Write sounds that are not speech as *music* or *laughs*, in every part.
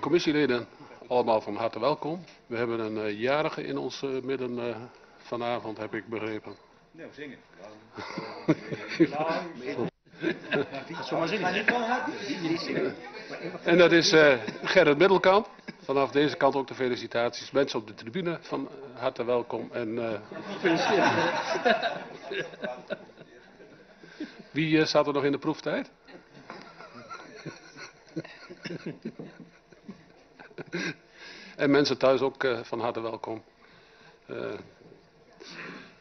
Commissieleden, allemaal van harte welkom. We hebben een uh, jarige in ons uh, midden uh, vanavond, heb ik begrepen. Nee, zingen. en dat is uh, Gerrit Middelkamp. Vanaf deze kant ook de felicitaties. Mensen op de tribune van harte welkom. En, uh, Wie uh, staat er nog in de proeftijd? en mensen thuis ook uh, van harte welkom.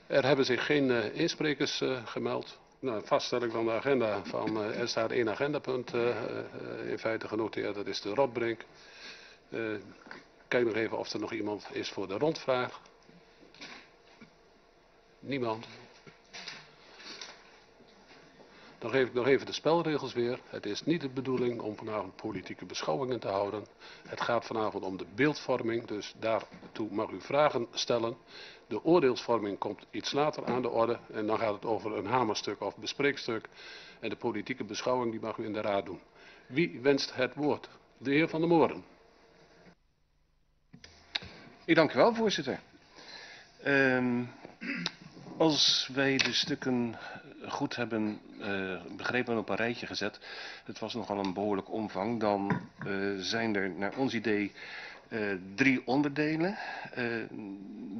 er hebben zich geen insprekers gemeld. Nou, vaststelling van de agenda van, er staat één agendapunt in feite genoteerd, dat is de Rotbrink. kijk nog even of er nog iemand is voor de rondvraag. Niemand. Dan geef ik nog even de spelregels weer. Het is niet de bedoeling om vanavond politieke beschouwingen te houden. Het gaat vanavond om de beeldvorming, dus daartoe mag u vragen stellen. De oordeelsvorming komt iets later aan de orde en dan gaat het over een hamerstuk of bespreekstuk. En de politieke beschouwing die mag u in de raad doen. Wie wenst het woord? De heer Van der Moorden. Ik dank u wel, voorzitter. Um, als wij de stukken goed hebben uh, begrepen en op een rijtje gezet, het was nogal een behoorlijk omvang, dan uh, zijn er naar ons idee uh, drie onderdelen.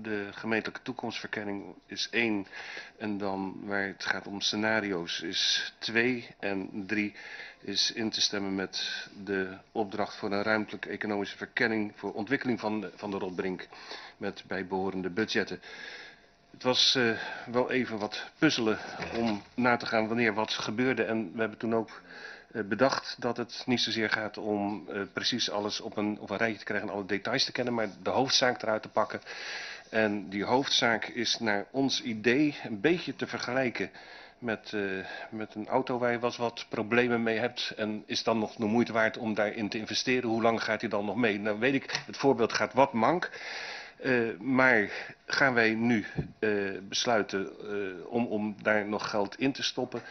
de gemeentelijke toekomstverkenning is één en dan waar het gaat om scenario's is twee en drie is in te stemmen met de opdracht voor een ruimtelijke economische verkenning voor ontwikkeling van de, van de Rotbrink met bijbehorende budgetten. Het was uh, wel even wat puzzelen om na te gaan wanneer wat gebeurde. En we hebben toen ook bedacht dat het niet zozeer gaat om uh, precies alles op een, op een rijtje te krijgen en alle details te kennen, maar de hoofdzaak eruit te pakken. En die hoofdzaak is naar ons idee een beetje te vergelijken met, met een auto waar je wat problemen mee hebt. En is dan nog de moeite waard om daarin te investeren? Hoe lang gaat hij dan nog mee? Nou weet ik, het voorbeeld gaat wat mank. Uh, maar gaan wij nu uh, besluiten uh, om, om daar nog geld in te stoppen?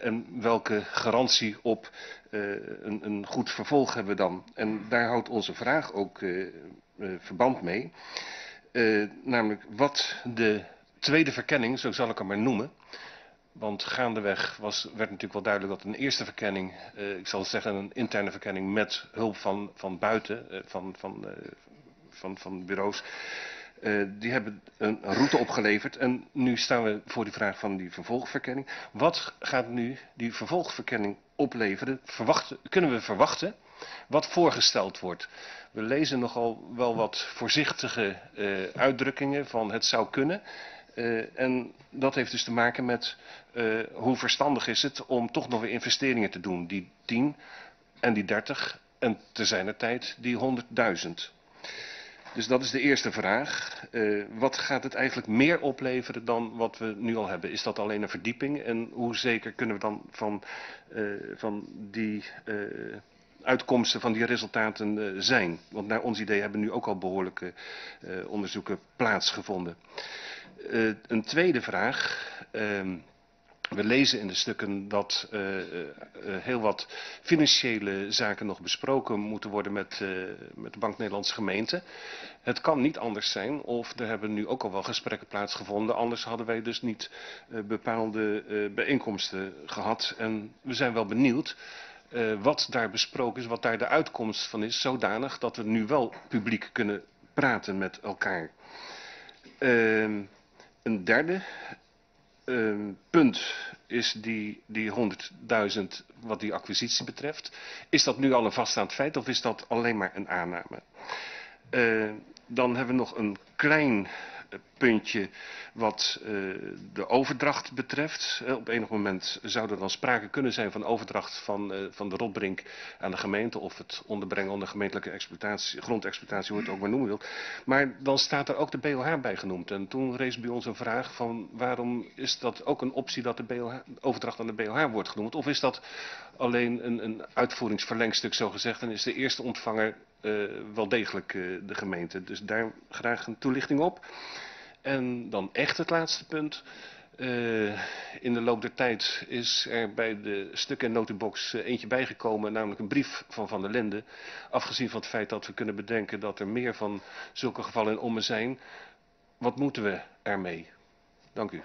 en welke garantie op een, een, goed vervolg hebben we dan? En daar houdt onze vraag ook verband mee. namelijk wat de tweede verkenning, zo zal ik hem maar noemen. Want gaandeweg was, werd natuurlijk wel duidelijk dat een eerste verkenning, ik zal zeggen een interne verkenning met hulp van, van buiten, van, van, van, van bureaus. Uh, die hebben een route opgeleverd en nu staan we voor de vraag van die vervolgverkenning. Wat gaat nu die vervolgverkenning opleveren? Verwachten, kunnen we verwachten wat voorgesteld wordt? We lezen nogal wel wat voorzichtige uh, uitdrukkingen van het zou kunnen. Uh, en dat heeft dus te maken met hoe verstandig is het om toch nog weer investeringen te doen. Die 10 en die 30 en te zijner tijd die 100.000. Dus dat is de eerste vraag. Uh, wat gaat het eigenlijk meer opleveren dan wat we nu al hebben? Is dat alleen een verdieping? En hoe zeker kunnen we dan van, uh, van die uh, uitkomsten, van die resultaten zijn? Want naar ons idee hebben nu ook al behoorlijke onderzoeken plaatsgevonden. een tweede vraag. We lezen in de stukken dat uh, uh, heel wat financiële zaken nog besproken moeten worden met, met de Bank Nederlandse Gemeente. Het kan niet anders zijn, of er hebben nu ook al wel gesprekken plaatsgevonden. Anders hadden wij dus niet bepaalde bijeenkomsten gehad. En we zijn wel benieuwd wat daar besproken is, wat daar de uitkomst van is, zodanig dat we nu wel publiek kunnen praten met elkaar. Ehm, een derde uh, punt is die, die 100.000 wat die acquisitie betreft. Is dat nu al een vaststaand feit of is dat alleen maar een aanname? Uh, dan hebben we nog een klein puntje wat uh, de overdracht betreft. Uh, op enig moment zou er dan sprake kunnen zijn van overdracht van, van de rotbrink aan de gemeente of het onderbrengen onder gemeentelijke exploitatie, grondexploitatie, hoe het ook maar noemen wilt. Maar dan staat er ook de BOH bij genoemd. En toen rees bij ons een vraag van waarom is dat ook een optie dat de overdracht aan de BOH wordt genoemd? Of is dat alleen een, een uitvoeringsverlengstuk zo gezegd en is de eerste ontvanger wel degelijk de gemeente. Dus daar graag een toelichting op. En dan echt het laatste punt. Uh, in de loop der tijd is er bij de stuk- en notenbox eentje bijgekomen, namelijk een brief van Van der Lende. Afgezien van het feit dat we kunnen bedenken dat er meer van zulke gevallen in Omme zijn. Wat moeten we ermee? Dank u.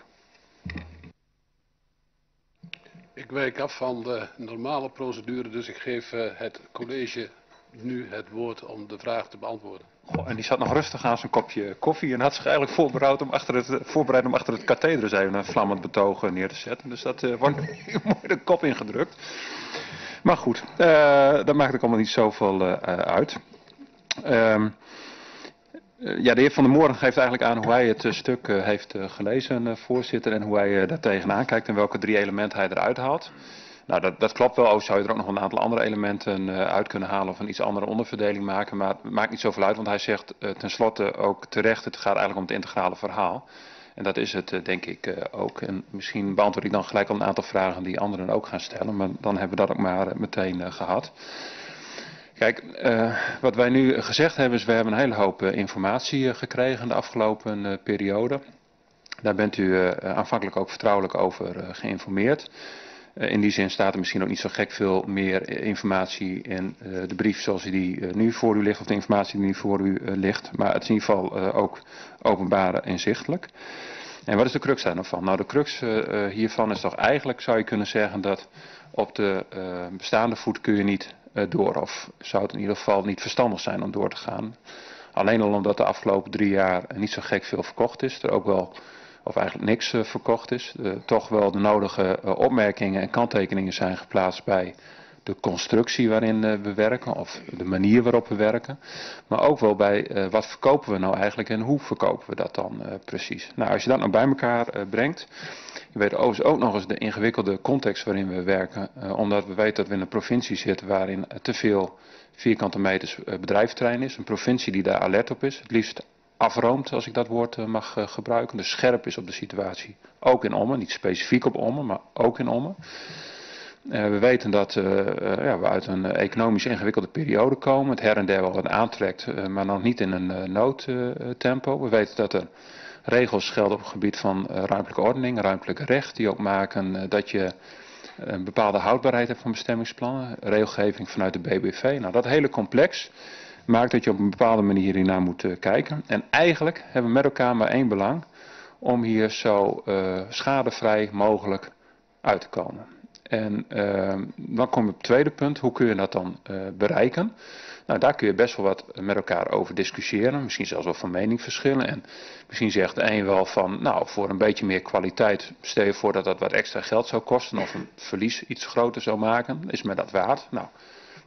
Ik wijk af van de normale procedure, dus ik geef het college nu het woord om de vraag te beantwoorden. Goh, en die zat nog rustig aan zijn kopje koffie en had zich eigenlijk voorbereid om achter het, voorbereid om achter het zijn een vlammend betoog neer te zetten. Dus dat uh, *laughs* wordt mooi de kop ingedrukt. Maar goed, uh, dat maakt ook allemaal niet zoveel uh, uit. Um, ja, de heer Van der Moorden geeft eigenlijk aan hoe hij het stuk heeft gelezen, voorzitter, en hoe hij daar tegenaan kijkt en welke drie elementen hij eruit haalt. Nou, dat, dat klopt wel. Ook zou je er ook nog een aantal andere elementen uh, uit kunnen halen of een iets andere onderverdeling maken. Maar het maakt niet zoveel uit, want hij zegt uh, tenslotte ook terecht, het gaat eigenlijk om het integrale verhaal. En dat is het, uh, denk ik, ook. En misschien beantwoord ik dan gelijk al een aantal vragen die anderen ook gaan stellen. Maar dan hebben we dat ook maar meteen gehad. Kijk, wat wij nu gezegd hebben is, we hebben een hele hoop informatie gekregen de afgelopen periode. Daar bent u aanvankelijk ook vertrouwelijk over geïnformeerd. Uh, in die zin staat er misschien ook niet zo gek veel meer informatie in uh, de brief zoals die nu voor u ligt, of de informatie die nu voor u ligt. Maar het is in ieder geval ook openbaar en inzichtelijk. En wat is de crux daar nou? Nou, de crux hiervan is toch eigenlijk, zou je kunnen zeggen, dat op de bestaande voet kun je niet door. Of zou het in ieder geval niet verstandig zijn om door te gaan. Alleen al omdat de afgelopen drie jaar niet zo gek veel verkocht is. Er ook wel of eigenlijk niks uh, verkocht is. Uh, toch wel de nodige uh, opmerkingen en kanttekeningen zijn geplaatst bij de constructie waarin we werken of de manier waarop we werken. Maar ook wel bij wat verkopen we nou eigenlijk en hoe verkopen we dat dan precies. Nou, als je dat nou bij elkaar brengt. Je weet overigens ook nog eens de ingewikkelde context waarin we werken. omdat we weten dat we in een provincie zitten waarin te veel vierkante meters bedrijfterrein is. Een provincie die daar alert op is. Het liefst afroomt, als ik dat woord mag gebruiken. Dus scherp is op de situatie. Ook in Ommen, niet specifiek op Ommen, maar ook in Ommen. Uh, we weten dat ja, we uit een economisch ingewikkelde periode komen. Het her en der wel wat aantrekt, maar nog niet in een noodtempo. we weten dat er regels gelden op het gebied van ruimtelijke ordening, ruimtelijke recht. Die ook maken dat je een bepaalde houdbaarheid hebt van bestemmingsplannen. Regelgeving vanuit de BBV. Nou, dat hele complex maakt dat je op een bepaalde manier hiernaar moet uh, kijken. En eigenlijk hebben we met elkaar maar één belang om hier zo uh, schadevrij mogelijk uit te komen. En uh, dan kom je op het tweede punt, hoe kun je dat dan bereiken? Nou, daar kun je best wel wat met elkaar over discussiëren, misschien zelfs wel van mening verschillen. En misschien zegt de een wel van, nou, voor een beetje meer kwaliteit, stel je voor dat dat wat extra geld zou kosten of een verlies iets groter zou maken, is me dat waard? Nou,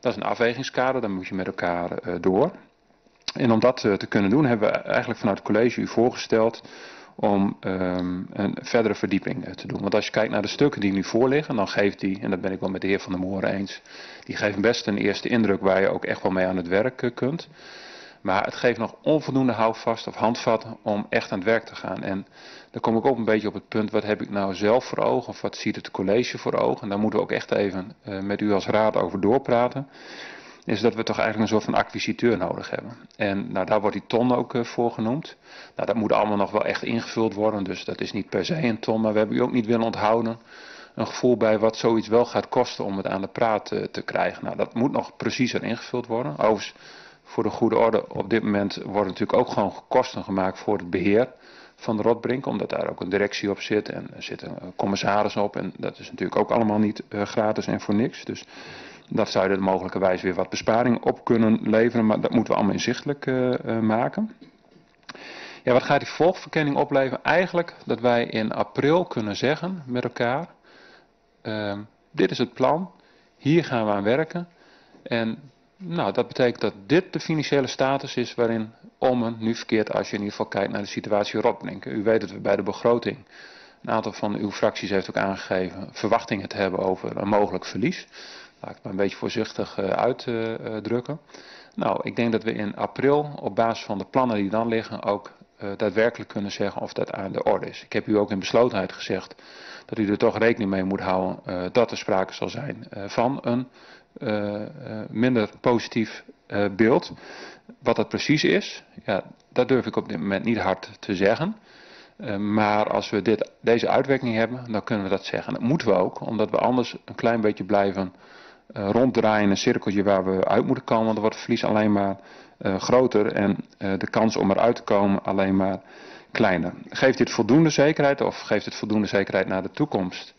dat is een afwegingskader, daar moet je met elkaar uh, door. En om dat uh, te kunnen doen hebben we eigenlijk vanuit het college u voorgesteld om um, een verdere verdieping uh, te doen. Want als je kijkt naar de stukken die nu voorliggen, dan geeft die, en dat ben ik wel met de heer Van der Mooren eens, die geven best een eerste indruk waar je ook echt wel mee aan het werk kunt. Maar het geeft nog onvoldoende houvast of handvat om echt aan het werk te gaan. En dan kom ik ook een beetje op het punt, wat heb ik nou zelf voor ogen of wat ziet het college voor ogen. En daar moeten we ook echt even uh, met u als raad over doorpraten. Is dat we toch eigenlijk een soort van acquisiteur nodig hebben. En nou, daar wordt die ton ook uh, voor genoemd. Nou, dat moet allemaal nog wel echt ingevuld worden. Dus dat is niet per se een ton. Maar we hebben u ook niet willen onthouden. Een gevoel bij wat zoiets wel gaat kosten om het aan de praat uh, te krijgen. Nou, dat moet nog preciezer ingevuld worden. Overigens voor de goede orde, op dit moment worden natuurlijk ook gewoon kosten gemaakt voor het beheer van de Rotbrink, omdat daar ook een directie op zit en er zit een commissaris op. En dat is natuurlijk ook allemaal niet uh, gratis en voor niks. Dus dat zou er mogelijkerwijs weer wat besparing op kunnen leveren, maar dat moeten we allemaal inzichtelijk uh, maken. Ja, wat gaat die volgverkenning opleveren? Eigenlijk dat wij in april kunnen zeggen met elkaar, dit is het plan, hier gaan we aan werken. En nou, dat betekent dat dit de financiële status is waarin Ommen nu verkeert als je in ieder geval kijkt naar de situatie Rotbrink. U weet dat we bij de begroting, een aantal van uw fracties heeft ook aangegeven, verwachtingen te hebben over een mogelijk verlies. Laat ik het maar een beetje voorzichtig uh, uitdrukken. Nou, ik denk dat we in april op basis van de plannen die dan liggen ook uh, daadwerkelijk kunnen zeggen of dat aan de orde is. Ik heb u ook in beslotenheid gezegd dat u er toch rekening mee moet houden uh, dat er sprake zal zijn van een minder positief beeld. Wat dat precies is, ja, dat durf ik op dit moment niet hard te zeggen. maar als we dit, deze uitwerking hebben, dan kunnen we dat zeggen. Dat moeten we ook, omdat we anders een klein beetje blijven ronddraaien. Een cirkeltje waar we uit moeten komen, want dan wordt het verlies alleen maar groter. En de kans om eruit te komen alleen maar kleiner. Geeft dit voldoende zekerheid of geeft het voldoende zekerheid naar de toekomst?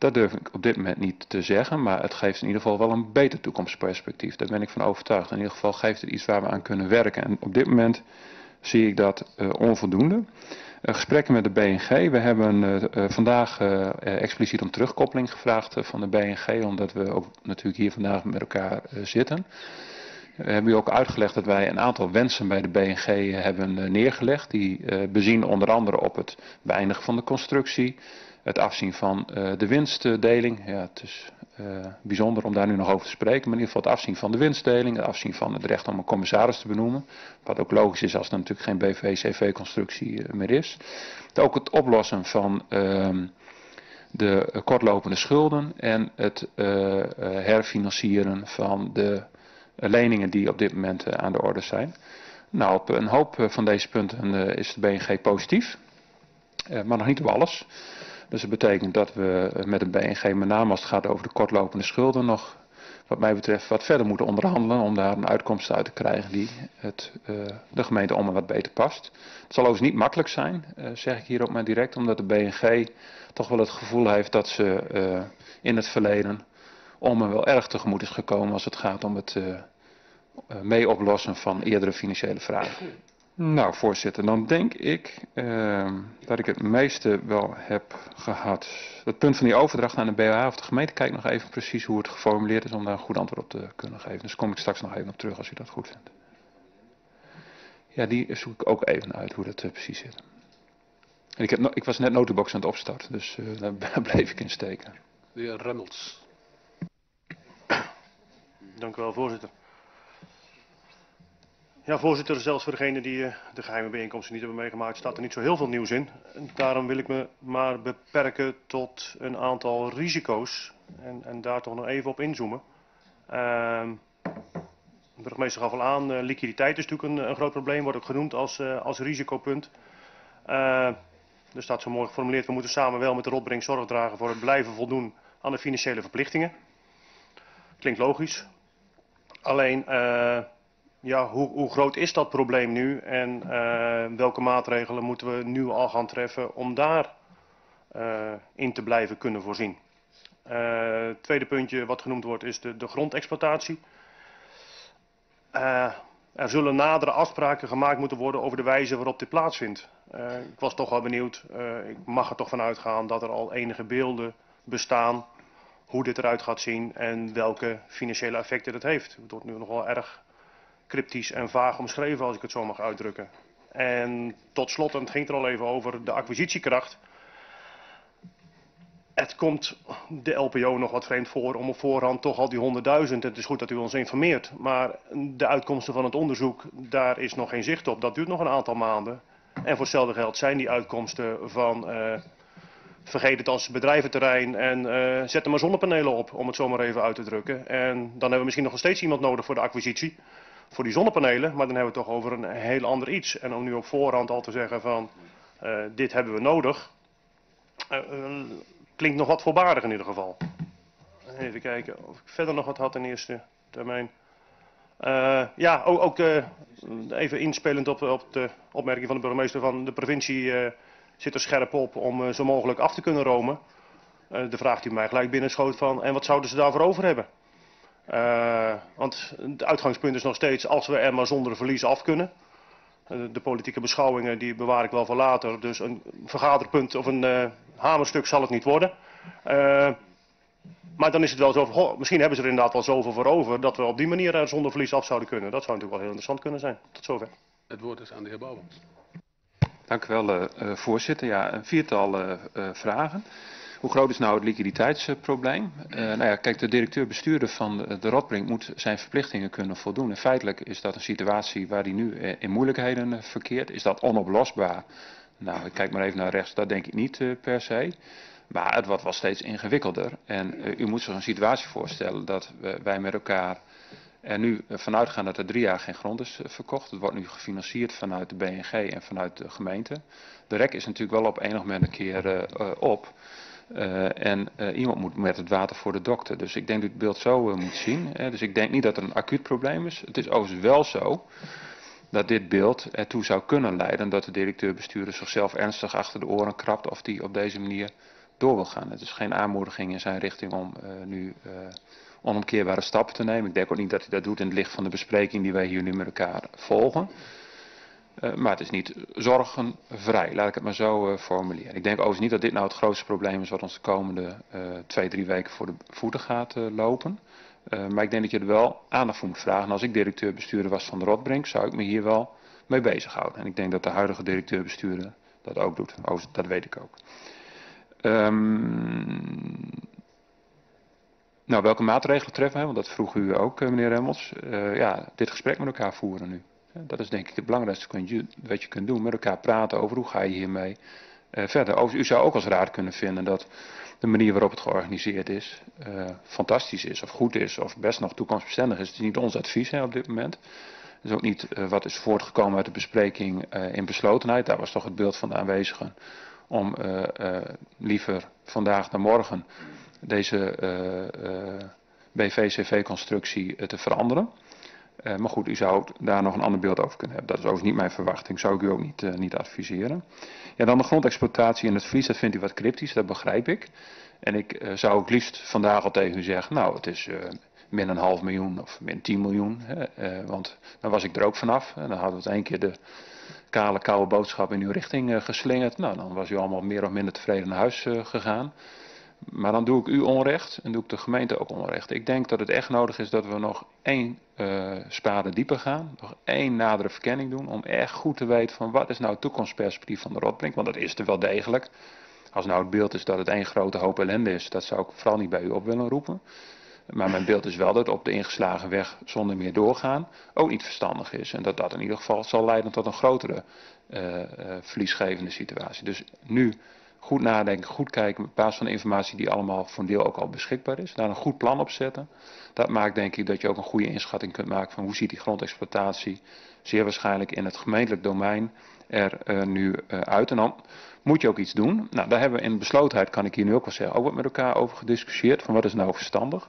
Dat durf ik op dit moment niet te zeggen, maar het geeft in ieder geval wel een beter toekomstperspectief. Daar ben ik van overtuigd. In ieder geval geeft het iets waar we aan kunnen werken. En op dit moment zie ik dat uh, onvoldoende. Uh, gesprekken met de BNG. We hebben uh, vandaag expliciet om terugkoppeling gevraagd van de BNG, omdat we ook natuurlijk hier vandaag met elkaar zitten. We hebben u ook uitgelegd dat wij een aantal wensen bij de BNG hebben neergelegd. Die bezien onder andere op het beëindigen van de constructie, het afzien van uh, de winstdeling. Ja, het is uh, bijzonder om daar nu nog over te spreken, maar in ieder geval het afzien van de winstdeling, het afzien van het recht om een commissaris te benoemen. Wat ook logisch is als er natuurlijk geen BV-CV-constructie uh, meer is. Ook het oplossen van ehm, de kortlopende schulden en het herfinancieren van de leningen die op dit moment aan de orde zijn. Nou, op een hoop van deze punten is de BNG positief, maar nog niet op alles. Dus dat betekent dat we met de BNG, met name als het gaat over de kortlopende schulden, nog wat mij betreft wat verder moeten onderhandelen om daar een uitkomst uit te krijgen die het, uh, de gemeente om en wat beter past. Het zal overigens niet makkelijk zijn, uh, zeg ik hier ook maar direct, omdat de BNG toch wel het gevoel heeft dat ze uh, in het verleden om en wel erg tegemoet is gekomen als het gaat om het mee oplossen van eerdere financiële vragen. Nou, voorzitter, dan denk ik uh, dat ik het meeste wel heb gehad. Het punt van die overdracht aan de BOH of de gemeente, kijk nog even precies hoe het geformuleerd is om daar een goed antwoord op te kunnen geven. Dus kom ik straks nog even op terug als u dat goed vindt. Ja, die zoek ik ook even uit hoe dat uh, precies zit. En ik, heb no ik was net notenbox aan het opstarten, dus uh, *laughs* daar bleef ik in steken. De heer Remmels. Dank u wel, voorzitter. Ja, voorzitter, zelfs voor degenen die uh, de geheime bijeenkomsten niet hebben meegemaakt, staat er niet zo heel veel nieuws in. Daarom wil ik me maar beperken tot een aantal risico's en, en daar toch nog even op inzoomen. Uh, de burgemeester gaf al aan, uh, liquiditeit is natuurlijk een, een, groot probleem, wordt ook genoemd als, uh, als risicopunt. er staat zo mooi geformuleerd, we moeten samen wel met de rotbreng zorg dragen voor het blijven voldoen aan de financiële verplichtingen. Klinkt logisch. Alleen ja, hoe, hoe, groot is dat probleem nu en uh, welke maatregelen moeten we nu al gaan treffen om daar uh, in te blijven kunnen voorzien. Uh, het tweede puntje wat genoemd wordt is de, de grondexploitatie. er zullen nadere afspraken gemaakt moeten worden over de wijze waarop dit plaatsvindt. ik was toch wel benieuwd, ik mag er toch van uitgaan dat er al enige beelden bestaan hoe dit eruit gaat zien en welke financiële effecten het heeft. Het wordt nu nog wel erg cryptisch en vaag omschreven, als ik het zo mag uitdrukken. En tot slot, en het ging er al even over, de acquisitiekracht. Het komt de LPO nog wat vreemd voor om op voorhand toch al die 100.000, het is goed dat u ons informeert, maar de uitkomsten van het onderzoek, daar is nog geen zicht op. Dat duurt nog een aantal maanden. En voor hetzelfde geld zijn die uitkomsten van, uh, vergeet het als bedrijventerrein en uh, zet er maar zonnepanelen op, om het zo maar even uit te drukken. En dan hebben we misschien nog steeds iemand nodig voor de acquisitie voor die zonnepanelen, maar dan hebben we het toch over een heel ander iets. En om nu op voorhand al te zeggen van uh, dit hebben we nodig, uh, uh, klinkt nog wat voorbaardig in ieder geval. Even kijken of ik verder nog wat had in eerste termijn. ja, ook, ook even inspelend op, op, de opmerking van de burgemeester van de provincie zit er scherp op om zo mogelijk af te kunnen romen. de vraag die mij gelijk binnenschoot van en wat zouden ze daarvoor over hebben? Uh, want het uitgangspunt is nog steeds als we er maar zonder verlies af kunnen. Uh, de politieke beschouwingen die bewaar ik wel voor later. Dus een vergaderpunt of een uh, hamerstuk zal het niet worden. maar dan is het wel zo, goh, misschien hebben ze er inderdaad wel zoveel voor over dat we op die manier er zonder verlies af zouden kunnen. Dat zou natuurlijk wel heel interessant kunnen zijn. Tot zover. Het woord is aan de heer Bouwmans. Dank u wel, voorzitter. Ja, een viertal vragen. Hoe groot is nou het liquiditeitsprobleem? Uh, nou ja, kijk, de directeur-bestuurder van de, Rotbrink moet zijn verplichtingen kunnen voldoen. En feitelijk is dat een situatie waar hij nu uh, in moeilijkheden uh, verkeert. Is dat onoplosbaar? Nou, ik kijk maar even naar rechts, dat denk ik niet per se. Maar het wordt wel steeds ingewikkelder. En u moet zich een situatie voorstellen dat wij met elkaar En nu vanuitgaan dat er drie jaar geen grond is verkocht. Het wordt nu gefinancierd vanuit de BNG en vanuit de gemeente. De rek is natuurlijk wel op enig moment een keer op. Uh, en uh, iemand moet met het water voor de dokter. Dus ik denk dat het beeld zo uh, moet zien. Dus ik denk niet dat er een acuut probleem is. Het is overigens wel zo dat dit beeld ertoe zou kunnen leiden dat de directeur-bestuurder zichzelf ernstig achter de oren krabt of die op deze manier door wil gaan. Het is geen aanmoediging in zijn richting om nu onomkeerbare stappen te nemen. Ik denk ook niet dat hij dat doet in het licht van de bespreking die wij hier nu met elkaar volgen. Uh, maar het is niet zorgenvrij, laat ik het maar zo uh, formuleren. Ik denk overigens niet dat dit nou het grootste probleem is wat ons de komende uh, twee, drie weken voor de voeten gaat lopen. maar ik denk dat je er wel aandacht voor moet vragen. En als ik directeur-bestuurder was van de Rotbrink, zou ik me hier wel mee bezighouden. En ik denk dat de huidige directeur-bestuurder dat ook doet. Dat weet ik ook. Um, nou, welke maatregelen treffen we? Want dat vroeg u ook, meneer Remmels. ja, dit gesprek met elkaar voeren nu. Dat is denk ik het belangrijkste wat je kunt doen. Met elkaar praten over hoe ga je hiermee uh, verder. U zou ook als raad kunnen vinden dat de manier waarop het georganiseerd is uh, fantastisch is of goed is of best nog toekomstbestendig is. Het is niet ons advies hè, op dit moment. Het is ook niet uh, wat is voortgekomen uit de bespreking in beslotenheid. Daar was toch het beeld van de aanwezigen om liever vandaag dan morgen deze BV-CV-constructie te veranderen. Uh, maar goed, u zou daar nog een ander beeld over kunnen hebben. Dat is overigens niet mijn verwachting, zou ik u ook niet, uh, niet adviseren. Ja, dan de grondexploitatie in het vlies, dat vindt u wat cryptisch, dat begrijp ik. En ik uh, zou ook liefst vandaag al tegen u zeggen, nou het is min een half miljoen of min 10 miljoen. Hè, want dan was ik er ook vanaf. En dan hadden we het één keer de kale, koude boodschap in uw richting geslingerd. Nou, dan was u allemaal meer of minder tevreden naar huis gegaan. Maar dan doe ik u onrecht en doe ik de gemeente ook onrecht. Ik denk dat het echt nodig is dat we nog één uh, spade dieper gaan. Nog één nadere verkenning doen. Om echt goed te weten van wat is nou het toekomstperspectief van de Rotbrink. Want dat is er wel degelijk. Als nou het beeld is dat het één grote hoop ellende is. Dat zou ik vooral niet bij u op willen roepen. Maar mijn beeld is wel dat op de ingeslagen weg zonder meer doorgaan ook niet verstandig is. En dat dat in ieder geval zal leiden tot een grotere uh, verliesgevende situatie. Dus nu goed nadenken, goed kijken op basis van informatie die allemaal voor een deel ook al beschikbaar is. Daar een goed plan op zetten. Dat maakt denk ik dat je ook een goede inschatting kunt maken van hoe ziet die grondexploitatie zeer waarschijnlijk in het gemeentelijk domein er uh, nu uh, uit. En dan moet je ook iets doen. Nou, daar hebben we in beslotenheid, kan ik hier nu ook wel zeggen, ook wat met elkaar over gediscussieerd. Van wat is nou verstandig.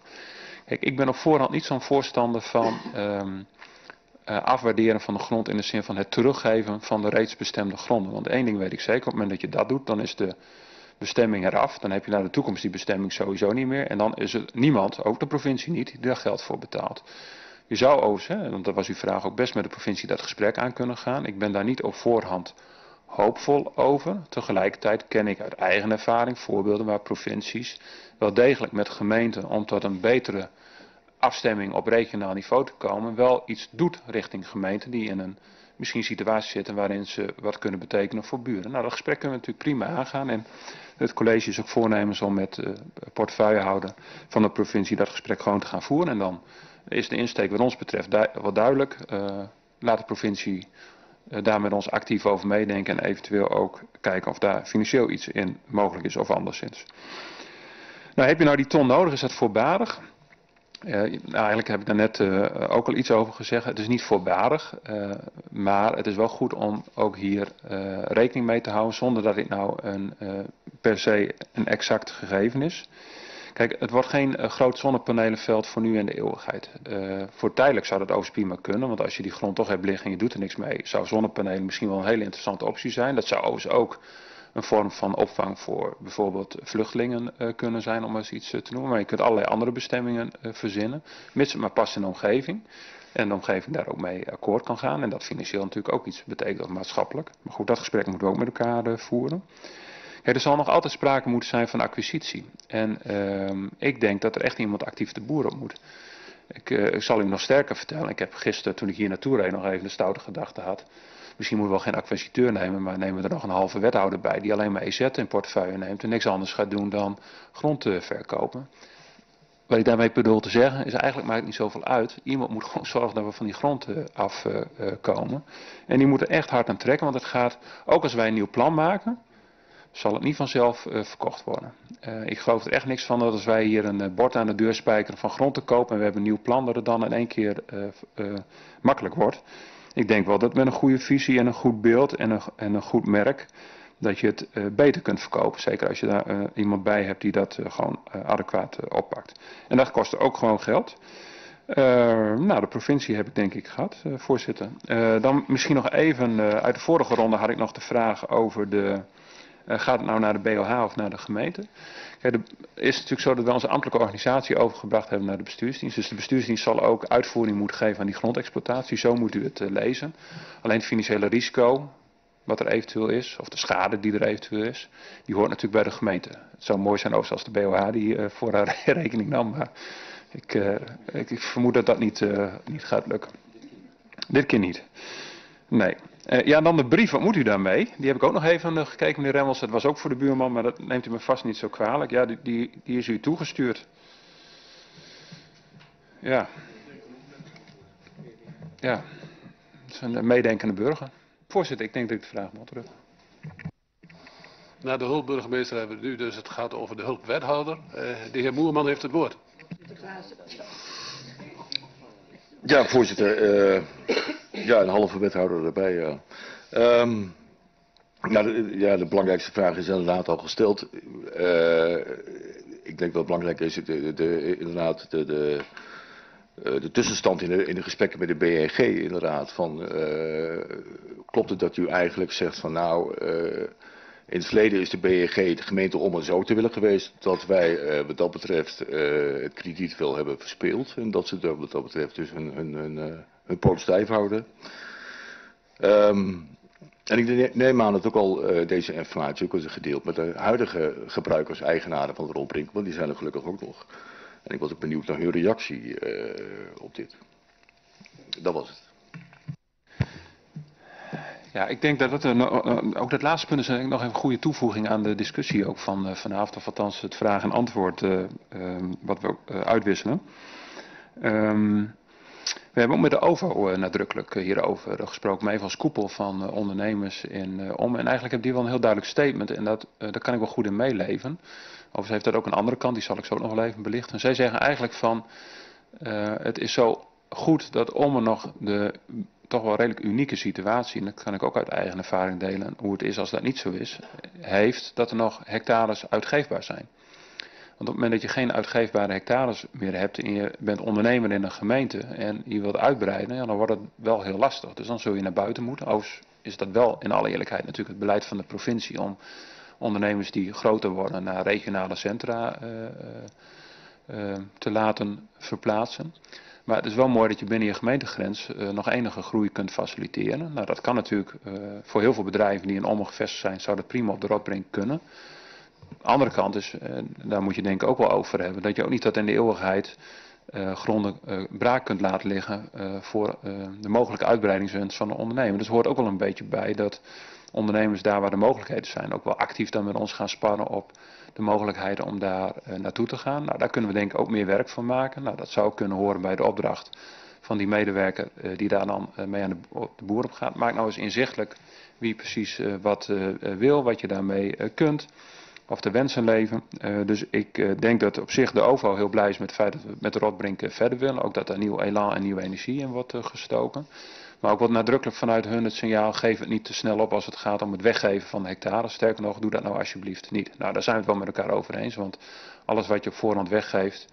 Kijk, ik ben op voorhand niet zo'n voorstander van uh, afwaarderen van de grond in de zin van het teruggeven van de reeds bestemde gronden. Want één ding weet ik zeker, op het moment dat je dat doet, dan is de bestemming eraf. Dan heb je naar de toekomst die bestemming sowieso niet meer. En dan is er niemand, ook de provincie niet, die daar geld voor betaalt. Je zou overigens, want dat was uw vraag, ook best met de provincie dat gesprek aan kunnen gaan. Ik ben daar niet op voorhand hoopvol over. Tegelijkertijd ken ik uit eigen ervaring voorbeelden waar provincies wel degelijk met gemeenten om tot een betere afstemming op regionaal niveau te komen, wel iets doet richting gemeenten die in een misschien situatie zitten waarin ze wat kunnen betekenen voor buren. Nou, dat gesprek kunnen we natuurlijk prima aangaan. En het college is ook voornemens om met uh, portefeuillehouder van de provincie dat gesprek gewoon te gaan voeren. En dan is de insteek wat ons betreft du wat duidelijk. Uh, laat de provincie uh, daar met ons actief over meedenken en eventueel ook kijken of daar financieel iets in mogelijk is of anderszins. Nou, heb je nou die ton nodig? Is dat voorbarig? Uh, nou, eigenlijk heb ik daar net uh, ook al iets over gezegd. Het is niet voorbarig, uh, maar het is wel goed om ook hier rekening mee te houden zonder dat dit nou een, per se een exact gegeven is. Kijk, het wordt geen groot zonnepanelenveld voor nu en de eeuwigheid. voor tijdelijk zou dat overigens prima kunnen, want als je die grond toch hebt liggen en je doet er niks mee, zou zonnepanelen misschien wel een hele interessante optie zijn. Dat zou overigens ook een vorm van opvang voor bijvoorbeeld vluchtelingen uh, kunnen zijn, om eens iets uh, te noemen. Maar je kunt allerlei andere bestemmingen uh, verzinnen, mits het maar past in de omgeving. En de omgeving daar ook mee akkoord kan gaan. En dat financieel natuurlijk ook iets betekent, maatschappelijk. Maar goed, dat gesprek moeten we ook met elkaar voeren. Er zal nog altijd sprake moeten zijn van acquisitie. En ehm, ik denk dat er echt iemand actief de boer op moet. Ik, zal u nog sterker vertellen. Ik heb gisteren, toen ik hier naartoe reed, nog even de stoute gedachte gehad. Misschien moeten we wel geen acquisiteur nemen, maar nemen we er nog een halve wethouder bij die alleen maar EZ in portefeuille neemt en niks anders gaat doen dan grond te verkopen. Wat ik daarmee bedoel te zeggen is eigenlijk maakt het niet zoveel uit. Iemand moet gewoon zorgen dat we van die grond uh, afkomen. Uh, en die moet er echt hard aan trekken, want het gaat, ook als wij een nieuw plan maken, zal het niet vanzelf uh, verkocht worden. Uh, ik geloof er echt niks van dat als wij hier een uh, bord aan de deur spijkeren van grond te kopen en we hebben een nieuw plan, dat het dan in één keer makkelijk wordt. Ik denk wel dat met een goede visie en een goed beeld en een, en een goed merk, dat je het beter kunt verkopen. Zeker als je daar iemand bij hebt die dat gewoon adequaat oppakt. En dat kost ook gewoon geld. nou, de provincie heb ik denk ik gehad, voorzitter. dan misschien nog even, uit de vorige ronde had ik nog de vraag over de uh, gaat het nou naar de BOH of naar de gemeente? Kijk, het is natuurlijk zo dat we onze ambtelijke organisatie overgebracht hebben naar de bestuursdienst. Dus de bestuursdienst zal ook uitvoering moeten geven aan die grondexploitatie. Zo moet u het uh, lezen. Alleen het financiële risico, wat er eventueel is, of de schade die er eventueel is, die hoort natuurlijk bij de gemeente. Het zou mooi zijn als de BOH die uh, voor haar *laughs* rekening nam, maar ik, ik, ik, vermoed dat dat niet, niet gaat lukken. Dit keer niet. Nee. Uh, ja, dan de brief, wat moet u daarmee? Die heb ik ook nog even uh, gekeken, meneer Remmels. Het was ook voor de buurman, maar dat neemt u me vast niet zo kwalijk. Ja, die, die, die is u toegestuurd. Ja. Ja. Dat is een meedenkende burger. Voorzitter, ik denk dat ik de vraag moet terug. Na de hulpburgemeester hebben we nu dus het gaat over de hulpwethouder. Uh, de heer Moerman heeft het woord. Ja, voorzitter. Ja, een halve wethouder erbij. Ja. Um, nou, de, ja, de belangrijkste vraag is inderdaad al gesteld. Uh, ik denk dat het belangrijk is, de, de, inderdaad, de, de, uh, de tussenstand in de, in de gesprekken met de BNG, inderdaad. Van, uh, klopt het dat u eigenlijk zegt van nou, in het verleden is de BNG de gemeente om en zo te willen geweest dat wij wat dat betreft het krediet veel hebben verspeeld. En dat ze wat dat betreft dus hun, hun, poot stijf houden. Um, en ik neem aan dat ook al deze informatie ook is gedeeld met de huidige gebruikers, eigenaren van de rondbrink, want die zijn er gelukkig ook nog. En ik was ook benieuwd naar hun reactie op dit. Dat was het. Ja, ik denk dat het een, ook dat laatste punt is nog een goede toevoeging aan de discussie ook van vanavond, of althans het vraag en antwoord uh, wat we uitwisselen. Um, we hebben ook met de OVO nadrukkelijk hierover gesproken. Maar even als koepel van ondernemers in om. En eigenlijk hebben die wel een heel duidelijk statement. En dat, daar kan ik wel goed in meeleven. Overigens heeft dat ook een andere kant. Die zal ik zo nog wel even belichten. zij zeggen eigenlijk van... het is zo goed dat Ommen nog de toch wel redelijk unieke situatie, en dat kan ik ook uit eigen ervaring delen, hoe het is als dat niet zo is, heeft dat er nog hectares uitgeefbaar zijn. Want op het moment dat je geen uitgeefbare hectares meer hebt en je bent ondernemer in een gemeente en je wilt uitbreiden, ja, dan wordt het wel heel lastig. Dus dan zul je naar buiten moeten. Overigens is dat wel in alle eerlijkheid natuurlijk het beleid van de provincie om ondernemers die groter worden naar regionale centra uh, uh, te laten verplaatsen. Maar het is wel mooi dat je binnen je gemeentegrens uh, nog enige groei kunt faciliteren. Nou, dat kan natuurlijk voor heel veel bedrijven die in Ommen gevestigd zijn, zou dat prima op de rotbrink kunnen andere kant is, uh, daar moet je denk ik ook wel over hebben, dat je ook niet tot in de eeuwigheid gronden braak kunt laten liggen voor de mogelijke uitbreidingswens van een ondernemer. Dus hoort ook wel een beetje bij dat ondernemers daar waar de mogelijkheden zijn ook wel actief dan met ons gaan spannen op de mogelijkheden om daar naartoe te gaan. Nou, daar kunnen we denk ik ook meer werk van maken. Nou, dat zou kunnen horen bij de opdracht van die medewerker die daar dan mee aan de, boer op gaat. Maak nou eens inzichtelijk wie precies wat wil, wat je daarmee kunt of de wensen leven. Dus ik denk dat op zich de OVO heel blij is met het feit dat we met de Rotbrink verder willen. Ook dat er nieuw elan en nieuwe energie in wordt gestoken. Maar ook wat nadrukkelijk vanuit hun het signaal, geef het niet te snel op als het gaat om het weggeven van hectares. Sterker nog, doe dat nou alsjeblieft niet. Nou, daar zijn we het wel met elkaar over eens, want alles wat je op voorhand weggeeft,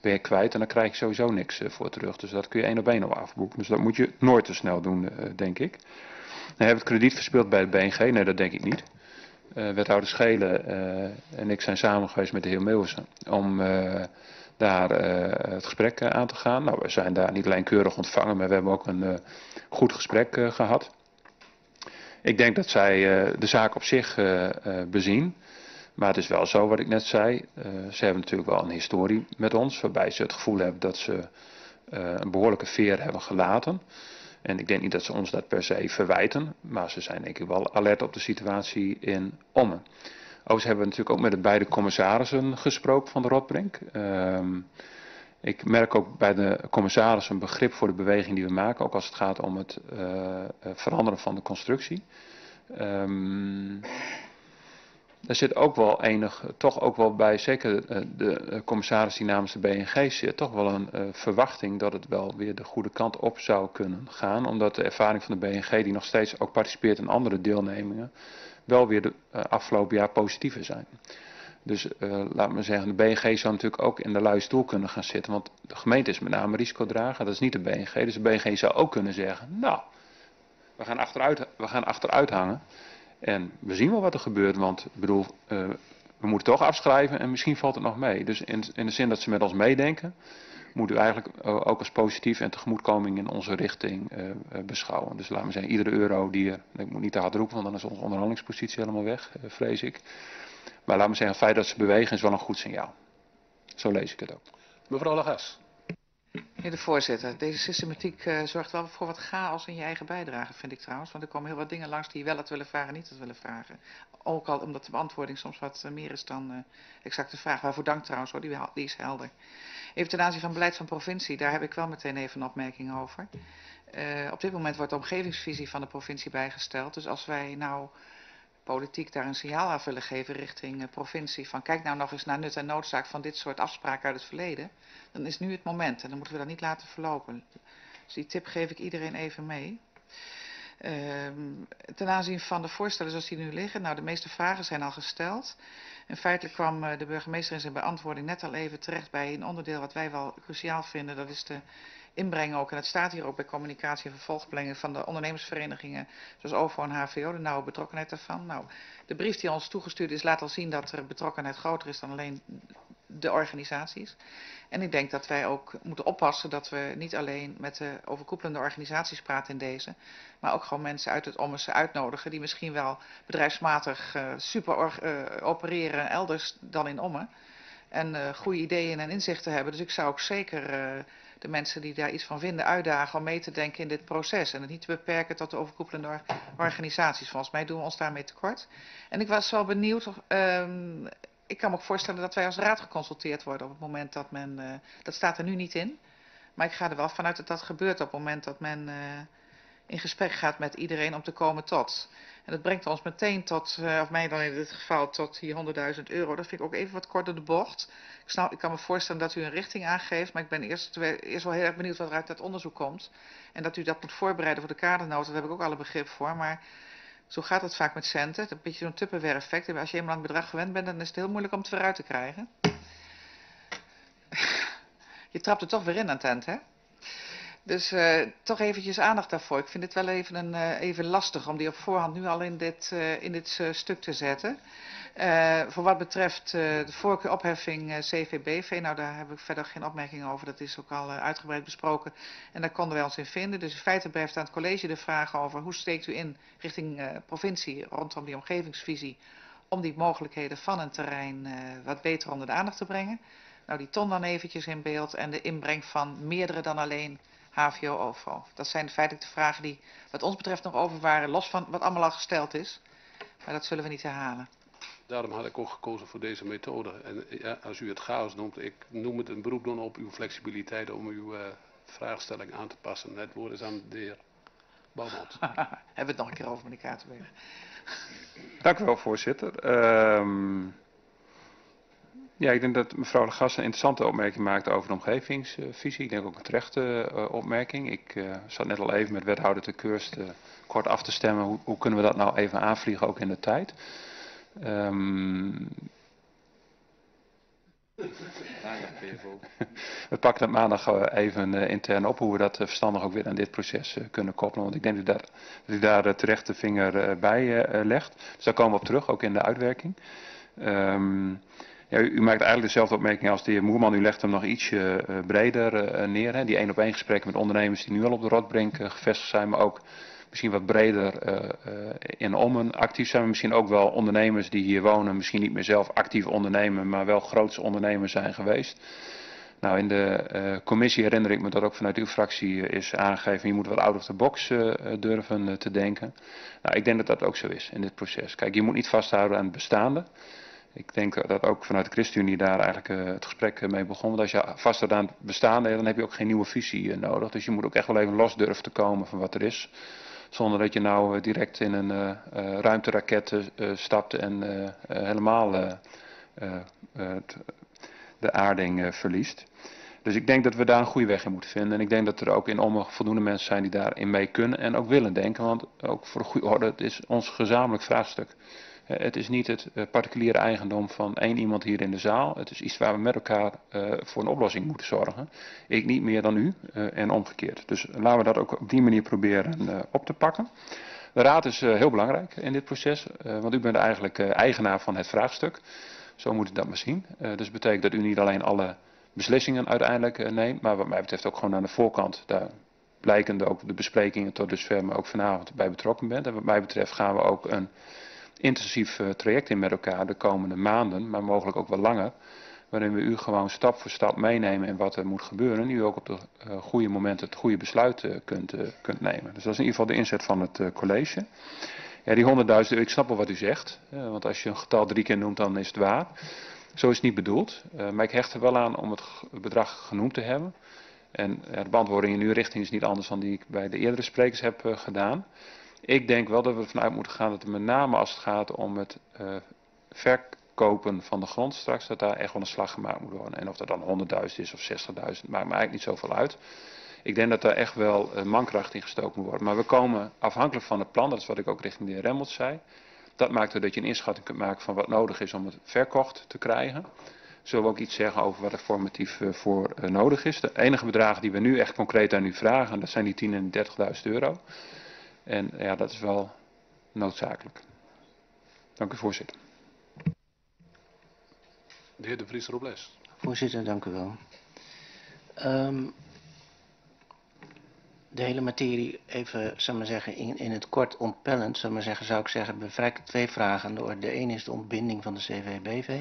ben je kwijt en dan krijg je sowieso niks voor terug. Dus dat kun je één op één op afboeken. Dus dat moet je nooit te snel doen, denk ik. Dan hebben het krediet verspeeld bij het BNG? Nee, dat denk ik niet uh, wethouder Schelen en ik zijn samen geweest met de heer Meeuwissen om daar het gesprek aan te gaan. Nou, we zijn daar niet alleen keurig ontvangen, maar we hebben ook een goed gesprek gehad. Ik denk dat zij de zaak op zich bezien. Maar het is wel zo wat ik net zei. ze hebben natuurlijk wel een historie met ons, waarbij ze het gevoel hebben dat ze een behoorlijke veer hebben gelaten. En ik denk niet dat ze ons dat per se verwijten, maar ze zijn denk ik wel alert op de situatie in Ommen. Overigens hebben we natuurlijk ook met de beide commissarissen gesproken van de Rotbrink. Um, ik merk ook bij de commissaris een begrip voor de beweging die we maken, ook als het gaat om het uh, veranderen van de constructie. Um, daar zit ook wel enig, toch ook wel bij, zeker de commissaris die namens de BNG zit, toch wel een verwachting dat het wel weer de goede kant op zou kunnen gaan. Omdat de ervaring van de BNG, die nog steeds ook participeert in andere deelnemingen, wel weer de afgelopen jaar positiever zijn. Dus uh, laat me zeggen, de BNG zou natuurlijk ook in de luie stoel kunnen gaan zitten. Want de gemeente is met name risicodrager, dat is niet de BNG. Dus de BNG zou ook kunnen zeggen, nou, we gaan achteruit, we gaan achteruit hangen. En we zien wel wat er gebeurt, want ik bedoel, uh, we moeten toch afschrijven en misschien valt het nog mee. Dus in, in de zin dat ze met ons meedenken, moeten we eigenlijk uh, ook als positief en tegemoetkoming in onze richting uh, beschouwen. Dus laten we zeggen, iedere euro die er, ik moet niet te hard roepen, want dan is onze onderhandelingspositie helemaal weg, vrees ik. Maar laat me zeggen, het feit dat ze bewegen is wel een goed signaal. Zo lees ik het ook. Mevrouw Lagas. Meneer de voorzitter, deze systematiek uh, zorgt wel voor wat chaos in je eigen bijdrage, vind ik trouwens. Want er komen heel wat dingen langs die je wel het willen vragen en niet het willen vragen. Ook al omdat de beantwoording soms wat uh, meer is dan uh, exacte vraag. Waarvoor dank trouwens hoor, die, die, is helder. Even ten aanzien van beleid van provincie, daar heb ik wel meteen even een opmerking over. op dit moment wordt de omgevingsvisie van de provincie bijgesteld. Dus als wij nou politiek daar een signaal aan willen geven richting uh, provincie. Van kijk nou nog eens naar nut en noodzaak van dit soort afspraken uit het verleden. Dan is nu het moment en dan moeten we dat niet laten verlopen. Dus die tip geef ik iedereen even mee. Um, ten aanzien van de voorstellen zoals die nu liggen. Nou, de meeste vragen zijn al gesteld. En feitelijk kwam uh, de burgemeester in zijn beantwoording net al even terecht bij een onderdeel wat wij wel cruciaal vinden. Dat is de inbrengen ook, en het staat hier ook bij communicatie en vervolgplanning van de ondernemersverenigingen, zoals OVO en HVO, de nauwe betrokkenheid daarvan. Nou, de brief die ons toegestuurd is laat al zien dat er betrokkenheid groter is dan alleen de organisaties. En ik denk dat wij ook moeten oppassen dat we niet alleen met de overkoepelende organisaties praten in deze, maar ook gewoon mensen uit het Ommense uitnodigen die misschien wel bedrijfsmatig uh, super uh, opereren elders dan in Ommen. En uh, goede ideeën en inzichten hebben. Dus ik zou ook zeker de mensen die daar iets van vinden uitdagen om mee te denken in dit proces. En het niet te beperken tot de overkoepelende organisaties. Volgens mij doen we ons daarmee tekort. En ik was wel benieuwd, um, ik kan me ook voorstellen dat wij als raad geconsulteerd worden op het moment dat men, uh, dat staat er nu niet in. Maar ik ga er wel vanuit dat dat gebeurt op het moment dat men uh, in gesprek gaat met iedereen om te komen tot. En dat brengt ons meteen tot, uh, of mij dan in dit geval, tot die 100.000 euro. Dat vind ik ook even wat kort door de bocht. Ik, snap, ik kan me voorstellen dat u een richting aangeeft, maar ik ben eerst, eerst wel heel erg benieuwd wat er uit dat onderzoek komt. En dat u dat moet voorbereiden voor de kadernota, daar heb ik ook alle begrip voor. Maar zo gaat het vaak met centen. Het is een beetje zo'n tupperware effect. Als je eenmaal het bedrag gewend bent, dan is het heel moeilijk om het weer uit te krijgen. *laughs* je trapt er toch weer in aan hè? Dus uh, toch eventjes aandacht daarvoor. Ik vind het wel even, een, uh, even lastig om die op voorhand nu al in dit, uh, in dit stuk te zetten. voor wat betreft de voorkeuropheffing CVBV, nou daar heb ik verder geen opmerking over. Dat is ook al uitgebreid besproken en daar konden wij ons in vinden. Dus in feite blijft aan het college de vraag over hoe steekt u in richting provincie rondom die omgevingsvisie om die mogelijkheden van een terrein wat beter onder de aandacht te brengen. Nou die ton dan eventjes in beeld en de inbreng van meerdere dan alleen HVO-OVO. Dat zijn feitelijk de vragen die wat ons betreft nog over waren, los van wat allemaal al gesteld is. Maar dat zullen we niet herhalen. Daarom had ik ook gekozen voor deze methode. En ja, als u het chaos noemt, ik noem het een beroep doen op uw flexibiliteit om uw uh, vraagstelling aan te passen. Het woord is aan de heer Bouwmans. *laughs* Hebben we het nog een keer over, meneer Katerberg. Dank u wel, voorzitter. Um, ja, ik denk dat mevrouw de Gas een interessante opmerking maakte over de omgevingsvisie. Ik denk ook een terechte uh, opmerking. Ik uh, zat net al even met wethouder de Keurst uh, kort af te stemmen. Hoe, hoe, kunnen we dat nou even aanvliegen, ook in de tijd? Um, *laughs* we pakken het maandag even intern op hoe we dat verstandig ook weer aan dit proces kunnen koppelen. Want ik denk dat, dat u daar terecht de vinger bij legt. Dus daar komen we op terug, ook in de uitwerking. Um, ja, u, maakt eigenlijk dezelfde opmerking als de heer Moerman. U legt hem nog ietsje uh, breder uh, neer. Hè? Die één op één gesprekken met ondernemers die nu al op de rotbrink uh, gevestigd zijn. Maar ook misschien wat breder in Ommen actief zijn. Misschien ook wel ondernemers die hier wonen. Misschien niet meer zelf actief ondernemen. Maar wel grootste ondernemers zijn geweest. Nou, in de commissie herinner ik me dat ook vanuit uw fractie is aangegeven. Je moet wat out of the box durven te denken. Nou, ik denk dat dat ook zo is in dit proces. Kijk, je moet niet vasthouden aan het bestaande. Ik denk dat ook vanuit de ChristenUnie daar eigenlijk uh, het gesprek mee begon. Want als je vasthoudt aan het bestaande, dan heb je ook geen nieuwe visie uh, nodig. Dus je moet ook echt wel even los durven te komen van wat er is. Zonder dat je nou direct in een ruimteraket stapt en helemaal de aarding verliest. Dus ik denk dat we daar een goede weg in moeten vinden. En ik denk dat er ook in Ommen voldoende mensen zijn die daarin mee kunnen en ook willen denken. Want ook voor de goede orde, het is ons gezamenlijk vraagstuk. Eh, het is niet het eh, particuliere eigendom van één iemand hier in de zaal. Het is iets waar we met elkaar uh, voor een oplossing moeten zorgen. Ik niet meer dan u en omgekeerd. Dus laten we dat ook op die manier proberen op te pakken. De raad is heel belangrijk in dit proces, want u bent eigenlijk eigenaar van het vraagstuk. Zo moet u dat maar zien. dus dat betekent dat u niet alleen alle beslissingen uiteindelijk eh, neemt. Maar wat mij betreft ook gewoon aan de voorkant. Daar blijkende ook de besprekingen tot dusver, maar ook vanavond bij betrokken bent. En wat mij betreft gaan we ook een intensief eh, traject in met elkaar de komende maanden, maar mogelijk ook wel langer. Waarin we u gewoon stap voor stap meenemen in wat er moet gebeuren. En u ook op de uh, goede momenten het goede besluit uh, kunt, kunt nemen. Dus dat is in ieder geval de inzet van het college. Ja, die 100.000, ik snap wel wat u zegt. want als je een getal drie keer noemt, dan is het waar. Zo is het niet bedoeld. Maar ik hecht er wel aan om het bedrag genoemd te hebben. En de beantwoording in uw richting is niet anders dan die ik bij de eerdere sprekers heb gedaan. Ik denk wel dat we ervan uit moeten gaan dat met name als het gaat om het verkopen van de grond straks, dat daar echt wel een slag gemaakt moet worden. En of dat dan 100.000 is of 60.000, maakt me eigenlijk niet zoveel uit. Ik denk dat daar echt wel mankracht in gestoken moet worden. Maar we komen afhankelijk van het plan, dat is wat ik ook richting de heer Remmels zei. Dat maakt er dat je een inschatting kunt maken van wat nodig is om het verkocht te krijgen. Zullen we ook iets zeggen over wat er formatief uh, voor nodig is. De enige bedragen die we nu echt concreet aan u vragen, dat zijn die 10 en 30.000 euro. En ja, dat is wel noodzakelijk. Dank u voorzitter. De heer De Vries Robles. Voorzitter, dank u wel. Um, de hele materie even, zou maar zeggen, in, in het kort ontpellend, zou, maar zeggen, zou ik zeggen, bevrijkt twee vragen aan de orde. De ene is de ontbinding van de CVBV.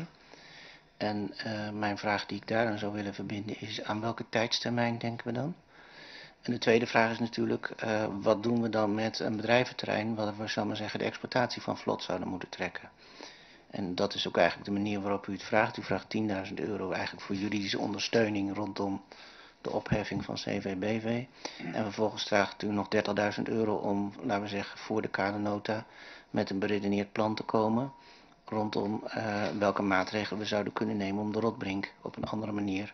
En uh, mijn vraag die ik daaraan zou willen verbinden is, aan welke tijdstermijn denken we dan? En de tweede vraag is natuurlijk, uh, wat doen we dan met een bedrijventerrein, wat we, zou maar zeggen, de exploitatie van vlot zouden moeten trekken? En dat is ook eigenlijk de manier waarop u het vraagt. U vraagt 10.000 euro eigenlijk voor juridische ondersteuning rondom de opheffing van CVBV. En vervolgens vraagt u nog 30.000 euro om, laten we zeggen, voor de kadernota met een beredeneerd plan te komen rondom uh, welke maatregelen we zouden kunnen nemen om de rotbrink op een andere manier